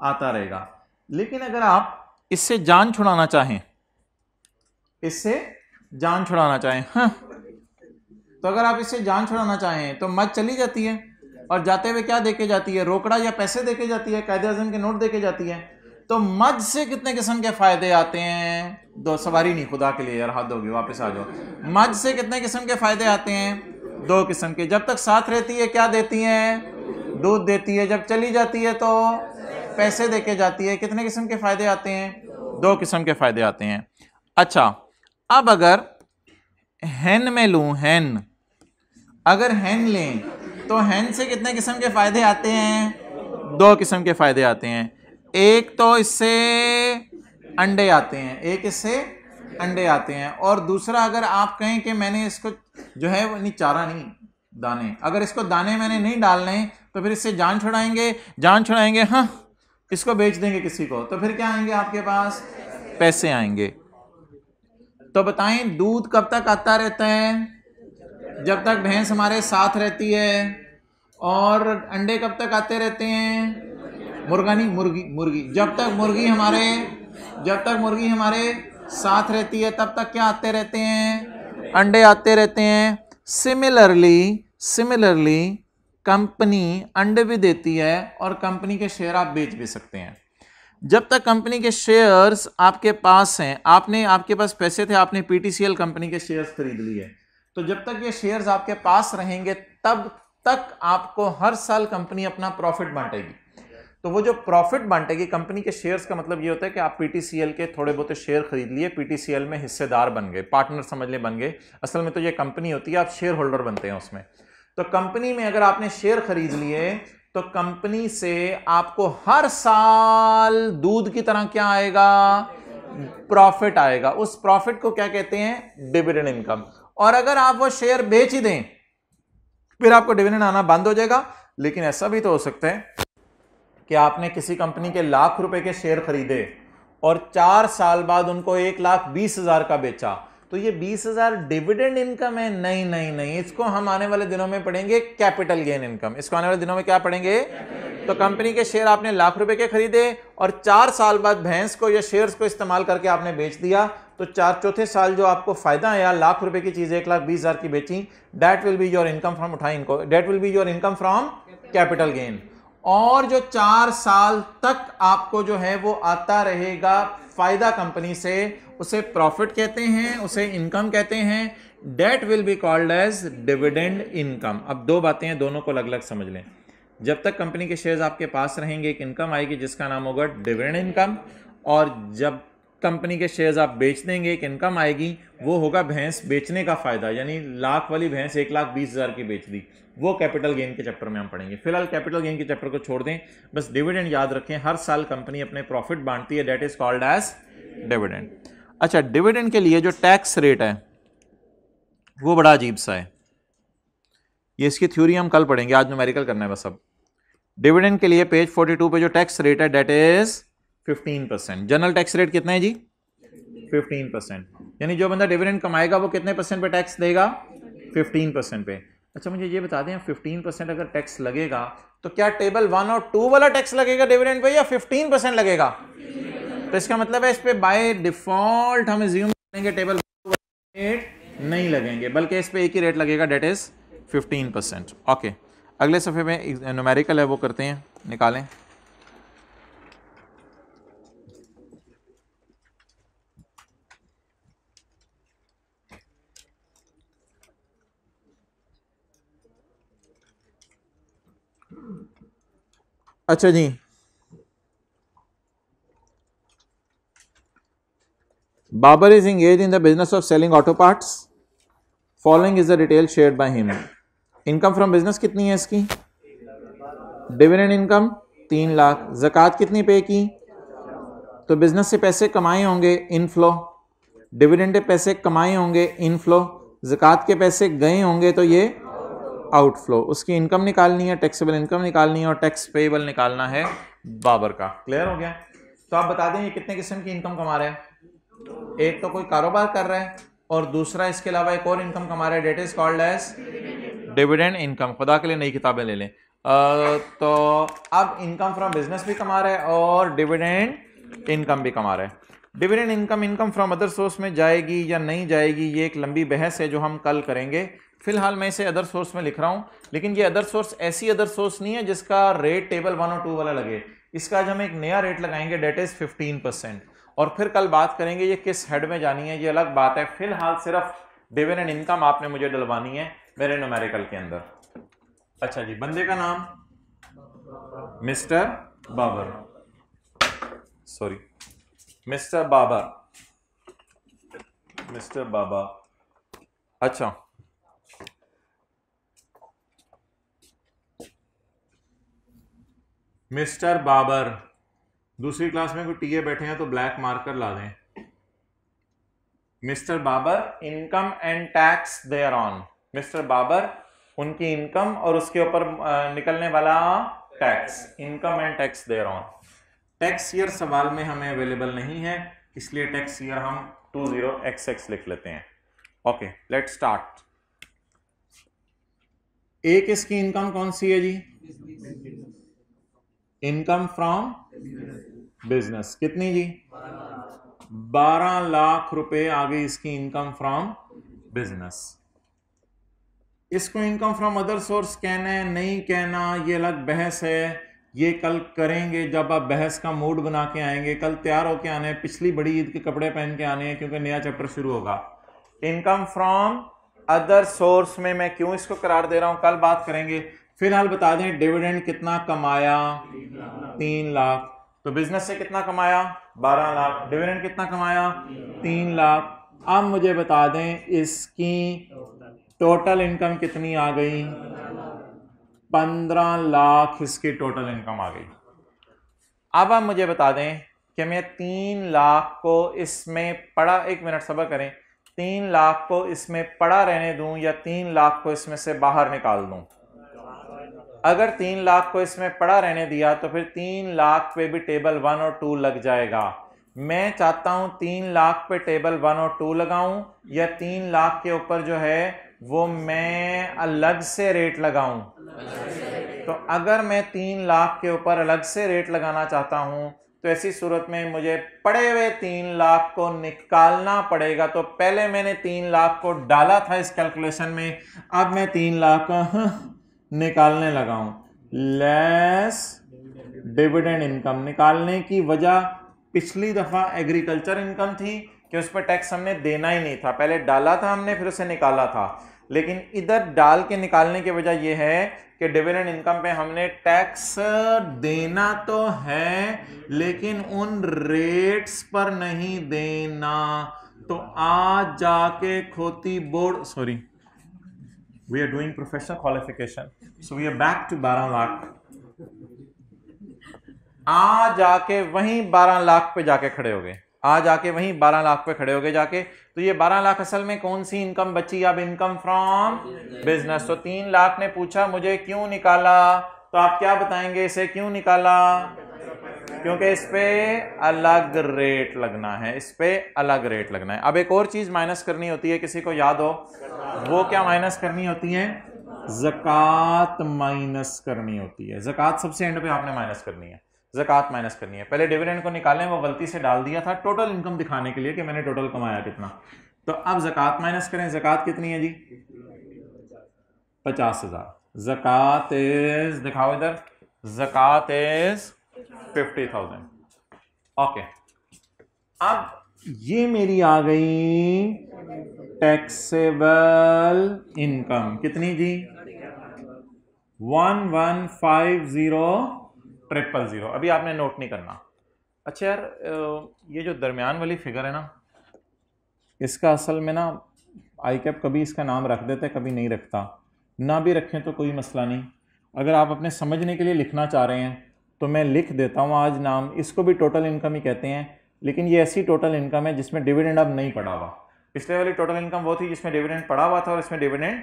Speaker 1: आता रहेगा। लेकिन अगर आप इससे जान छुड़ाना चाहें, इससे जान छुड़ाना चाहें हाँ तो अगर आप इससे जान छुड़ाना चाहें तो मत चली जाती है। और जाते हुए क्या देके जाती है? रोकड़ा या पैसे देके जाती है? कायदे अजम के नोट देके जाती है? तो मज से कितने किस्म के फ़ायदे आते हैं? दो सवारी नहीं, खुदा के लिए यार, हाथ दोगे वापस आ जाओ। मज से कितने किस्म के फ़ायदे आते हैं? दो किस्म के। जब तक साथ रहती है, क्या देती हैं? दूध देती है। जब चली जाती है तो पैसे देके जाती है। कितने किस्म के फ़ायदे आते हैं? दो किस्म के फ़ायदे आते हैं। अच्छा अब अगर हैन में लूँ हैन अगर हैन लें तो हैन से कितने किस्म के फ़ायदे आते हैं? दो किस्म के फ़ायदे आते हैं। एक तो इससे अंडे आते हैं। एक इससे अंडे आते हैं। और दूसरा, अगर आप कहें कि मैंने इसको जो है वो नहीं चारा नहीं, दाने। अगर इसको दाने मैंने नहीं डालने तो फिर इससे जान छुड़ाएँगे जान छुड़ाएँगे हाँ इसको बेच देंगे किसी को। तो फिर क्या आएँगे आपके पास? पैसे आएँगे। तो बताएँ, दूध कब तक आता रहता है? जब तक भैंस हमारे साथ रहती है। और अंडे कब तक आते रहते हैं? मुर्गा नहीं, मुर्गी मुर्गी। जब तक मुर्गी हमारे, जब तक मुर्गी हमारे साथ रहती है, तब तक क्या आते रहते हैं? अंडे आते रहते हैं। सिमिलरली सिमिलरली कंपनी अंडे भी देती है और कंपनी के शेयर आप बेच भी सकते हैं। जब तक कंपनी के शेयर्स आपके पास हैं, आपने, आपके पास पैसे थे, आपने पीटीसीएल कंपनी के शेयर्स खरीद लिए। तो जब तक ये शेयर्स आपके पास रहेंगे, तब तक आपको हर साल कंपनी अपना प्रॉफिट बांटेगी। तो वो जो प्रॉफिट बांटेगी कंपनी के शेयर्स का मतलब ये होता है कि आप पीटीसीएल के थोड़े बहुत शेयर खरीद लिए पीटीसीएल में हिस्सेदार बन गए पार्टनर समझ ले बन गए। असल में तो ये कंपनी होती है, आप शेयर होल्डर बनते हैं उसमें। तो कंपनी में अगर आपने शेयर खरीद लिए तो कंपनी से आपको हर साल दूध की तरह क्या आएगा? प्रॉफिट आएगा। उस प्रॉफिट को क्या कहते हैं? डिविडेंड इनकम और अगर आप वो शेयर बेच ही दें, फिर आपको डिविडेंड आना बंद हो जाएगा। लेकिन ऐसा भी तो हो सकता है कि आपने किसी कंपनी के लाख रुपए के शेयर खरीदे और चार साल बाद उनको एक लाख बीस हज़ार का बेचा। तो ये बीस हज़ार डिविडेंड इनकम है। नहीं नहीं नहीं। इसको हम आने वाले दिनों में पढ़ेंगे कैपिटल गेन इनकम। इसको आने वाले दिनों में क्या पढ़ेंगे? तो कंपनी के शेयर आपने लाख रुपए के खरीदे और चार साल बाद भैंस को या शेयर्स को इस्तेमाल करके आपने बेच दिया। तो चार चौथे साल जो आपको फ़ायदा आया, लाख रुपए की चीज़ एक लाख बीस हज़ार की बेची that will be your income from उठाई इनको। That will be your income from capital gain और जो चार साल तक आपको जो है वो आता रहेगा फ़ायदा कंपनी से, उसे प्रॉफिट कहते हैं, उसे इनकम कहते हैं। That will be called as dividend income अब दो बातें हैं, दोनों को अलग अलग समझ लें। जब तक कंपनी के शेयर्स आपके पास रहेंगे, एक इनकम आएगी जिसका नाम होगा डिविडेंड इनकम और जब कंपनी के शेयर्स आप बेच देंगे, एक इनकम आएगी, वो होगा भैंस बेचने का फ़ायदा, यानी लाख वाली भैंस एक लाख बीस हज़ार की बेच दी। वो कैपिटल गेन के चैप्टर में हम पढ़ेंगे। फ़िलहाल कैपिटल गेन के चैप्टर को छोड़ दें। बस डिविडेंड याद रखें, हर साल कंपनी अपने प्रॉफिट बांटती है that is called as dividend अच्छा डिविडेंड के लिए जो टैक्स रेट है, वो बड़ा अजीब सा है। ये इसकी थ्योरी हम कल पढ़ेंगे, आज न्यूमेरिकल करना है बस अब। डिविडेंड के लिए पेज 42 पे जो टैक्स रेट है that is 15 percent general tax rate कितना है जी? 15 परसेंट यानी जो बंदा डिविडेंड कमाएगा, वो कितने परसेंट पे टैक्स देगा? 15 परसेंट पे। अच्छा मुझे ये बता दें 15 परसेंट अगर टैक्स लगेगा तो क्या टेबल वन और टू वाला टैक्स लगेगा डिविडेंड पे या 15 परसेंट लगेगा? तो इसका मतलब है, इस पर बाय डिफ़ॉल्ट हम ज्यूम करेंगे टेबल रेट नहीं लगेंगे, बल्कि इस पर एक ही रेट लगेगा डेट इज़ 15 परसेंट ओके अगले सफ़े में न्यूमेरिकल है, वो करते हैं, निकालें। अच्छा जी। Babar is engage in the business of selling auto parts following is the detail share by him income from business कितनी है इसकी? डिविडेंड इनकम तीन लाख। जक़ात कितनी पे की? तो बिज़नेस से पैसे कमाए होंगे इनफ्लो डिविडेंड पैसे कमाए होंगे इनफ्लो जक़ात के पैसे गए होंगे तो ये आउटफ्लो उसकी इनकम निकालनी है टैक्सेबल इनकम निकालनी है और टैक्स पेबल निकालना है बाबर का। क्लियर हो गया? तो आप बता दें ये कितने किस्म की इनकम कमा रहे हैं? एक तो कोई कारोबार कर रहा है और दूसरा इसके अलावा एक और इनकम कमा रहा है that is called as dividend income खुदा के लिए नई किताबें ले लें। तो अब इनकम फ्रॉम बिज़नेस भी कमा रहे हैं और डिविडेंड इनकम भी कमा रहे हैं। Dividend income income from other source में जाएगी या नहीं जाएगी, ये एक लंबी बहस है जो हम कल करेंगे। फ़िलहाल मैं इसे अदर सोर्स में लिख रहा हूँ, लेकिन ये अदर सोर्स ऐसी अदर सोर्स नहीं है जिसका रेट टेबल वन और टू वाला लगे। इसका आज हम एक नया रेट लगाएँगे डेट इज़ फिफ्टीन परसेंट और फिर कल बात करेंगे ये किस हेड में जानी है, ये अलग बात है। फ़िलहाल सिर्फ़ डिविन डिविडेंड इनकम आपने मुझे डलवानी है मेरे नोमेरिकल के अंदर। अच्छा जी, बंदे का नाम? Mister Babar sorry mister Babar mister Baba अच्छा। मिस्टर बाबर, दूसरी क्लास में कोई टीए बैठे हैं तो ब्लैक मार्कर ला दें। Mister Babar, income and tax thereon. Mister Babar, उनकी इनकम और उसके ऊपर निकलने वाला tax, income and tax thereon. Tax year सवाल में हमें अवेलेबल नहीं है, इसलिए टैक्स ईयर हम टू ज़ीरो एक्स एक्स लिख लेते हैं। Okay let start. एक इसकी इनकम कौन सी है जी? Income from business. कितनी जी? बारह लाख रुपए आ गई इसकी इनकम फ्रॉम बिज़नेस। इसको इनकम फ्रॉम अदर सोर्स कहना है नहीं कहना ये अलग बहस है। ये कल करेंगे जब आप बहस का मूड बना के आएँगे। कल तैयार होके आने हैं पिछली बड़ी ईद के कपड़े पहन के आने हैं क्योंकि नया चैप्टर शुरू होगा। इनकम फ्रॉम अदर सोर्स में मैं क्यों इसको करार दे रहा हूँ? कल बात करेंगे। फ़िलहाल बता दें डिविडेंड कितना कमाया? तीन लाख। तो बिज़नेस से कितना कमाया? बारह लाख। डिविडेंड कितना कमाया? तीन लाख। अब मुझे बता दें, इसकी टोटल इनकम कितनी आ गई? पंद्रह लाख इसकी टोटल इनकम आ गई। अब आप मुझे बता दें कि मैं तीन लाख को इसमें पड़ा, एक मिनट सबर करें, तीन लाख को इसमें पड़ा रहने दूँ या तीन लाख को इसमें से बाहर निकाल दूँ? अगर तीन लाख को इसमें पड़ा रहने दिया तो फिर तीन लाख पे भी टेबल वन और टू लग जाएगा। मैं चाहता हूँ तीन लाख पे टेबल वन और टू लगाऊँ, या तीन लाख के ऊपर जो है, वो मैं अलग से रेट लगाऊँ? तो अगर मैं तीन लाख के ऊपर अलग से रेट लगाना चाहता हूँ तो ऐसी सूरत में मुझे पड़े हुए तीन लाख को निकालना पड़ेगा। तो पहले मैंने तीन लाख को डाला था इस कैलकुलेशन में, अब मैं तीन लाख निकालने लगा हूँ। लेस डिविडेंड इनकम निकालने की वजह पिछली दफ़ा एग्रीकल्चर इनकम थी कि उस पर टैक्स हमने देना ही नहीं था। पहले डाला था हमने, फिर उसे निकाला था। लेकिन इधर डाल के निकालने की वजह यह है कि डिविडेंड इनकम पे हमने टैक्स देना तो है, लेकिन उन रेट्स पर नहीं देना। तो आज जाके खोती board sorry we are doing professional qualification. So, we are back to 12 lakh. आ जाके वहीं 12 लाख पे जाके खड़े हो गए. आ जाके वहीं 12 लाख पे खड़े हो गए जाके. तो ये 12 लाख असल में कौन सी इनकम बची? अब इनकम फ्रॉम बिज़नेस तो तीन लाख ने पूछा, मुझे क्यों निकाला? तो आप क्या बताएँगे? इसे क्यों निकाला? क्योंकि इस पर अलग रेट लगना है, इस पे अलग रेट लगना है। अब एक और चीज़ माइनस करनी होती है, किसी को याद हो, वो क्या माइनस करनी होती है? जक़ात माइनस करनी होती है। जक़ात सबसे एंड पे आपने माइनस करनी है। जक़ात माइनस करनी है। पहले डिविडेंड को निकालें, वो गलती से डाल दिया था टोटल इनकम दिखाने के लिए कि मैंने टोटल कमाया कितना। तो अब जक़ात माइनस करें। जक़ात कितनी है जी? पचास हज़ार। जक़ात इज़ दिखाओ इधर। जक़ात इज़ फिफ्टी थाउज़ेंड ओके अब ये मेरी आ गई टैक्सेबल इनकम कितनी जी? One one five zero triple zero अभी आपने नोट नहीं करना। अच्छा यार ये जो दरमियान वाली फिगर है ना, इसका असल में ना आई कैप कभी इसका नाम रख देते, कभी नहीं रखता। ना भी रखें तो कोई मसला नहीं। अगर आप अपने समझने के लिए लिखना चाह रहे हैं तो मैं लिख देता हूँ आज नाम। इसको भी टोटल इनकम ही कहते हैं, लेकिन ये ऐसी टोटल इनकम है जिसमें डिविडेंड अब नहीं पड़ा हुआ। पिछले वाली टोटल इनकम वो थी जिसमें डिविडेंड पड़ा हुआ था और इसमें डिविडेंड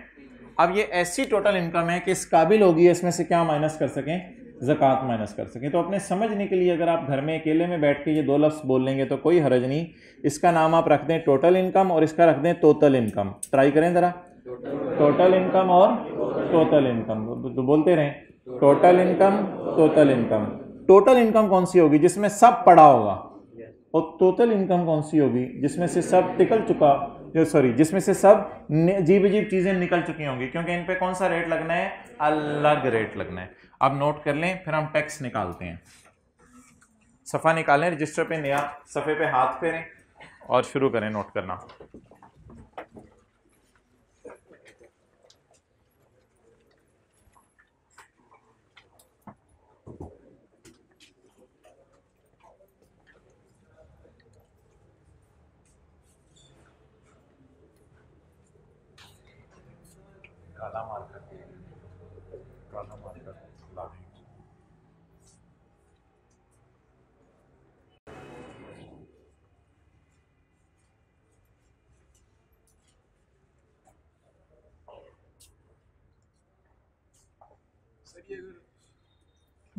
Speaker 1: अब ये ऐसी टोटल इनकम है कि इस काबिल होगी इसमें से क्या माइनस कर सकें? जक़ात माइनस कर सकें। तो अपने समझने के लिए अगर आप घर में अकेले में बैठ के ये दो लफ्ज़ बोल लेंगे तो कोई हरज नहीं। इसका नाम आप रख दें टोटल इनकम और इसका रख दें टोटल इनकम ट्राई करें ज़रा। टोटल इनकम और टोटल इनकम तो बोलते रहे। Total income total income total income कौन सी होगी जिसमें सब पड़ा होगा? और टोटल इनकम कौन सी होगी जिसमें से सब टिकल चुका जो सॉरी जिसमें से सब अजीब अजीब चीज़ें निकल चुकी होंगी? क्योंकि इन पे कौन सा रेट लगना है? अलग रेट लगना है। अब नोट कर लें फिर हम टैक्स निकालते हैं। सफ़ा निकालें रजिस्टर पे नया सफ़े पे हाथ फेरें और शुरू करें नोट करना।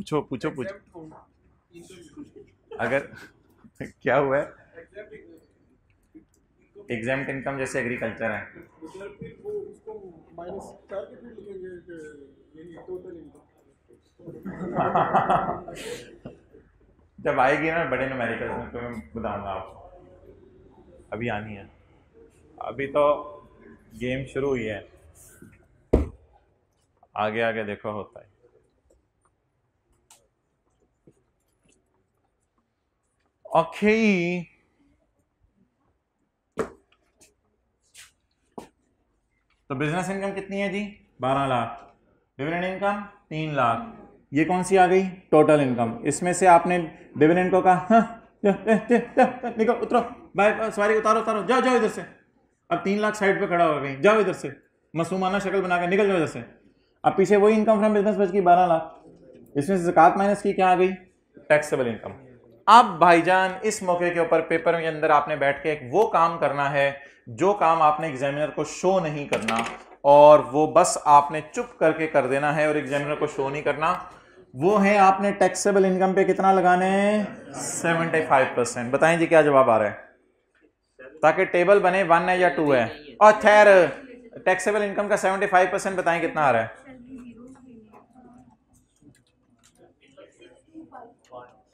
Speaker 1: पूछो पूछो पूछो। अगर क्या हुआ? है एग्ज़ाम इनकम जैसे एग्रीकल्चर है। जब आएगी ना बड़े न्यूमेरिकल में तो मैं बताऊँगा आपको। अभी आनी है। अभी तो गेम शुरू हुई है। आगे आगे देखो होता है। ओके तो बिज़नेस इनकम कितनी है जी? बारह लाख। डिविडेंड इनकम तीन लाख। ये कौन सी आ गई? टोटल इनकम इसमें से आपने डिविडेंड को कहा हाँ, निकल उतरो। बाय सवारी उतारो उतारो। जाओ जाओ इधर से। अब तीन लाख साइड पे खड़ा हो गई। जाओ इधर से। मसूमाना शक्ल बना के निकल जाओ इधर से। अब पीछे वही इनकम फ्रॉम बिज़नेस बच गई बारह लाख। इसमें से जक़ात माइनस की क्या आ गई? टैक्सेबल इनकम अब भाईजान, इस मौके के ऊपर पेपर के अंदर आपने बैठ के एक वो काम करना है, जो काम आपने एग्जामिनर को शो नहीं करना, और वो बस आपने चुप करके कर देना है और एग्जामिनर को शो नहीं करना। वो है आपने टैक्सेबल इनकम पे कितना लगाने सेवेंटी फाइव परसेंट बताएँ जी, क्या जवाब आ रहा है? ताकि टेबल बने वन है या टू है? और खैर टैक्सेबल इनकम का सेवेंटी फाइव परसेंट बताएँ कितना आ रहा है?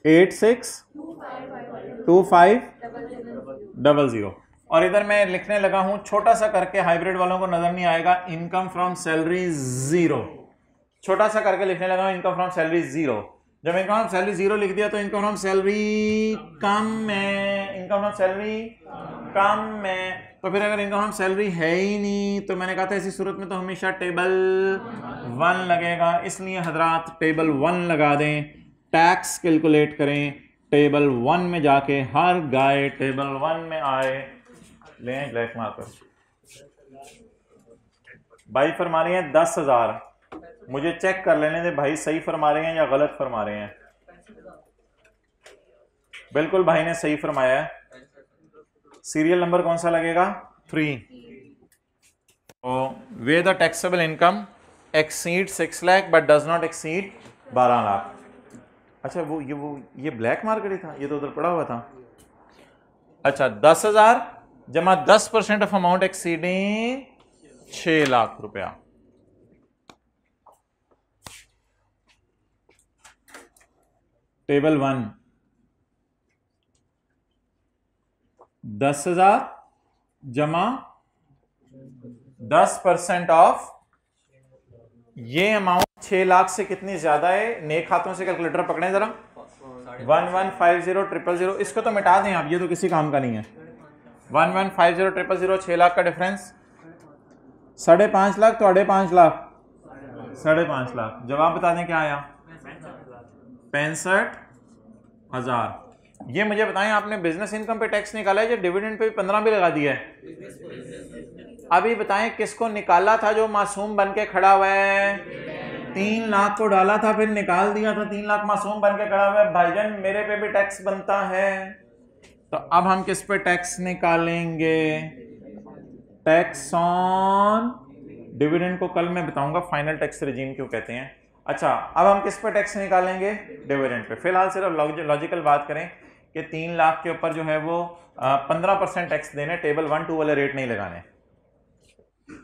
Speaker 1: Eight six two five double zero. और इधर मैं लिखने लगा हूँ, छोटा सा करके हाइब्रिड वालों को नज़र नहीं आएगा, इनकम फ्रॉम सैलरी ज़ीरो। छोटा सा करके लिखने लगा हूँ, इनकम फ्रॉम सैलरी ज़ीरो। जब इनकम फ्रॉम सैलरी ज़ीरो लिख दिया तो इनकम फ्रॉम सैलरी कम है। इनकम फ्रॉम सैलरी कम है। तो फिर अगर इनकम फ्रॉम सैलरी है ही नहीं तो मैंने कहा था इसी सूरत में तो हमेशा टेबल वन लगेगा, इसलिए हजरात टेबल वन लगा दें। टैक्स कैलकुलेट करें टेबल वन में जाके हर गाय टेबल वन में आए, लें ब्लैक मार्कर भाई फरमा रहे हैं दस हज़ार। मुझे चेक कर लेने दे, भाई सही फरमा रहे हैं या गलत फरमा रहे हैं? बिल्कुल भाई ने सही फरमाया है। सीरियल नंबर कौन सा लगेगा? थ्री तो where the taxable income exceed six lakh but does not exceed बारह लाख। अच्छा वो ये वो, ये ब्लैक मार्केट ही था, ये तो उधर पड़ा हुआ था। अच्छा दस हज़ार जमा दस परसेंट ऑफ़ अमाउंट एक्सीडिंग छ लाख रुपया। टेबल वन दस हज़ार जमा दस परसेंट ऑफ़ ये अमाउंट छह लाख से कितनी ज़्यादा है? नए खातों से कैलकुलेटर पकड़े जरा। One one five zero triple zero, इसको तो मिटा दें आप, ये तो किसी काम का नहीं है। One one five zero triple zero छः लाख का डिफरेंस साढ़े पाँच लाख तो अढ़े पाँच लाख। साढ़े पाँच लाख। जवाब बता दें क्या आया? पैंसठ हज़ार। ये मुझे बताएँ, आपने बिज़नेस इनकम पे टैक्स निकाला है या डिविडेंड पे भी पंद्रह भी लगा दिया है? अभी बताएँ, किसको निकाला था जो मासूम बन के खड़ा हुआ है? तीन लाख को डाला था, फिर निकाल दिया था, तीन लाख मासूम बन के खड़ा हुआ है। भाईजान, मेरे पे भी टैक्स बनता है। तो अब हम किस पे टैक्स निकालेंगे? टैक्स ऑन डिविडेंड को कल मैं बताऊँगा, फाइनल टैक्स रिजीम क्यों कहते हैं। अच्छा अब हम किस पे टैक्स निकालेंगे? Dividend pay. फ़िलहाल सिर्फ़ लॉजिकल बात करें कि तीन लाख के ऊपर जो है वो पंद्रह परसेंट टैक्स देने, टेबल वन टू वाले रेट नहीं लगाने।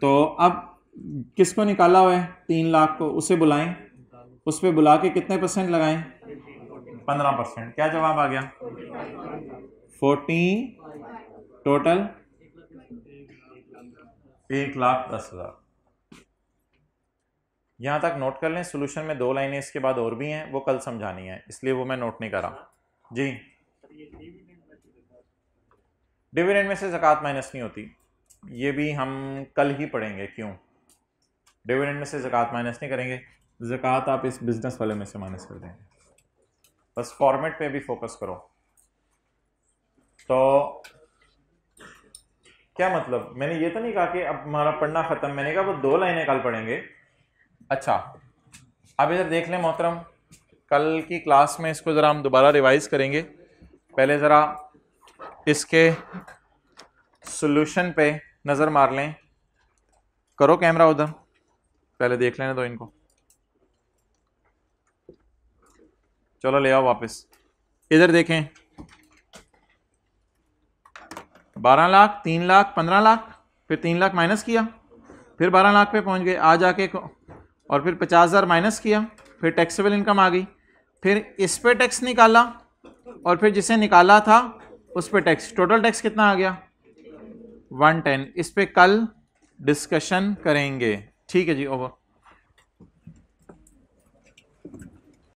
Speaker 1: तो अब किसको निकाला हुआ है? तीन लाख को उसे बुलाएँ। उस पर बुला के कितने परसेंट लगाएँ? पंद्रह परसेंट क्या जवाब आ गया? Fourteen total. एक लाख दस हज़ार। यहाँ तक नोट कर लें सोल्यूशन में दो लाइनें इसके बाद और भी हैं वो कल समझानी है इसलिए वो मैं नोट नहीं कर जी। डिविडेंड में से जक़ात माइनस नहीं होती। ये भी हम कल ही पढ़ेंगे क्यों? डिविडेंड में से ज़क़़त माइनस नहीं करेंगे, ज़क़़त आप इस बिज़नेस वाले में से माइनस कर देंगे। बस फॉर्मेट पे भी फोकस करो। तो क्या मतलब? मैंने ये तो नहीं कहा कि अब हमारा पढ़ना ख़त्म, मैंने कहा वो दो लाइनें कल पढ़ेंगे। अच्छा अब इधर देख लें मोहतरम, कल की क्लास में इसको ज़रा हम दोबारा रिवाइज करेंगे। पहले ज़रा इसके सॉल्यूशन पे नज़र मार लें। करो कैमरा उधर। पहले देख लेने दो इनको। चलो ले आओ वापस। इधर देखें। बारह लाख, तीन लाख, पंद्रह लाख, फिर तीन लाख माइनस किया, फिर बारह लाख पे पहुँच गए, आ जाके और फिर पचास हज़ार माइनस किया, फिर टैक्सेबल इनकम आ गई, फिर इस पे टैक्स निकाला, और फिर जिसे निकाला था, उस पर टैक्स टोटल टैक्स कितना आ गया? वन टेन इस पे कल डिस्कशन करेंगे। ठीक है जी ओवर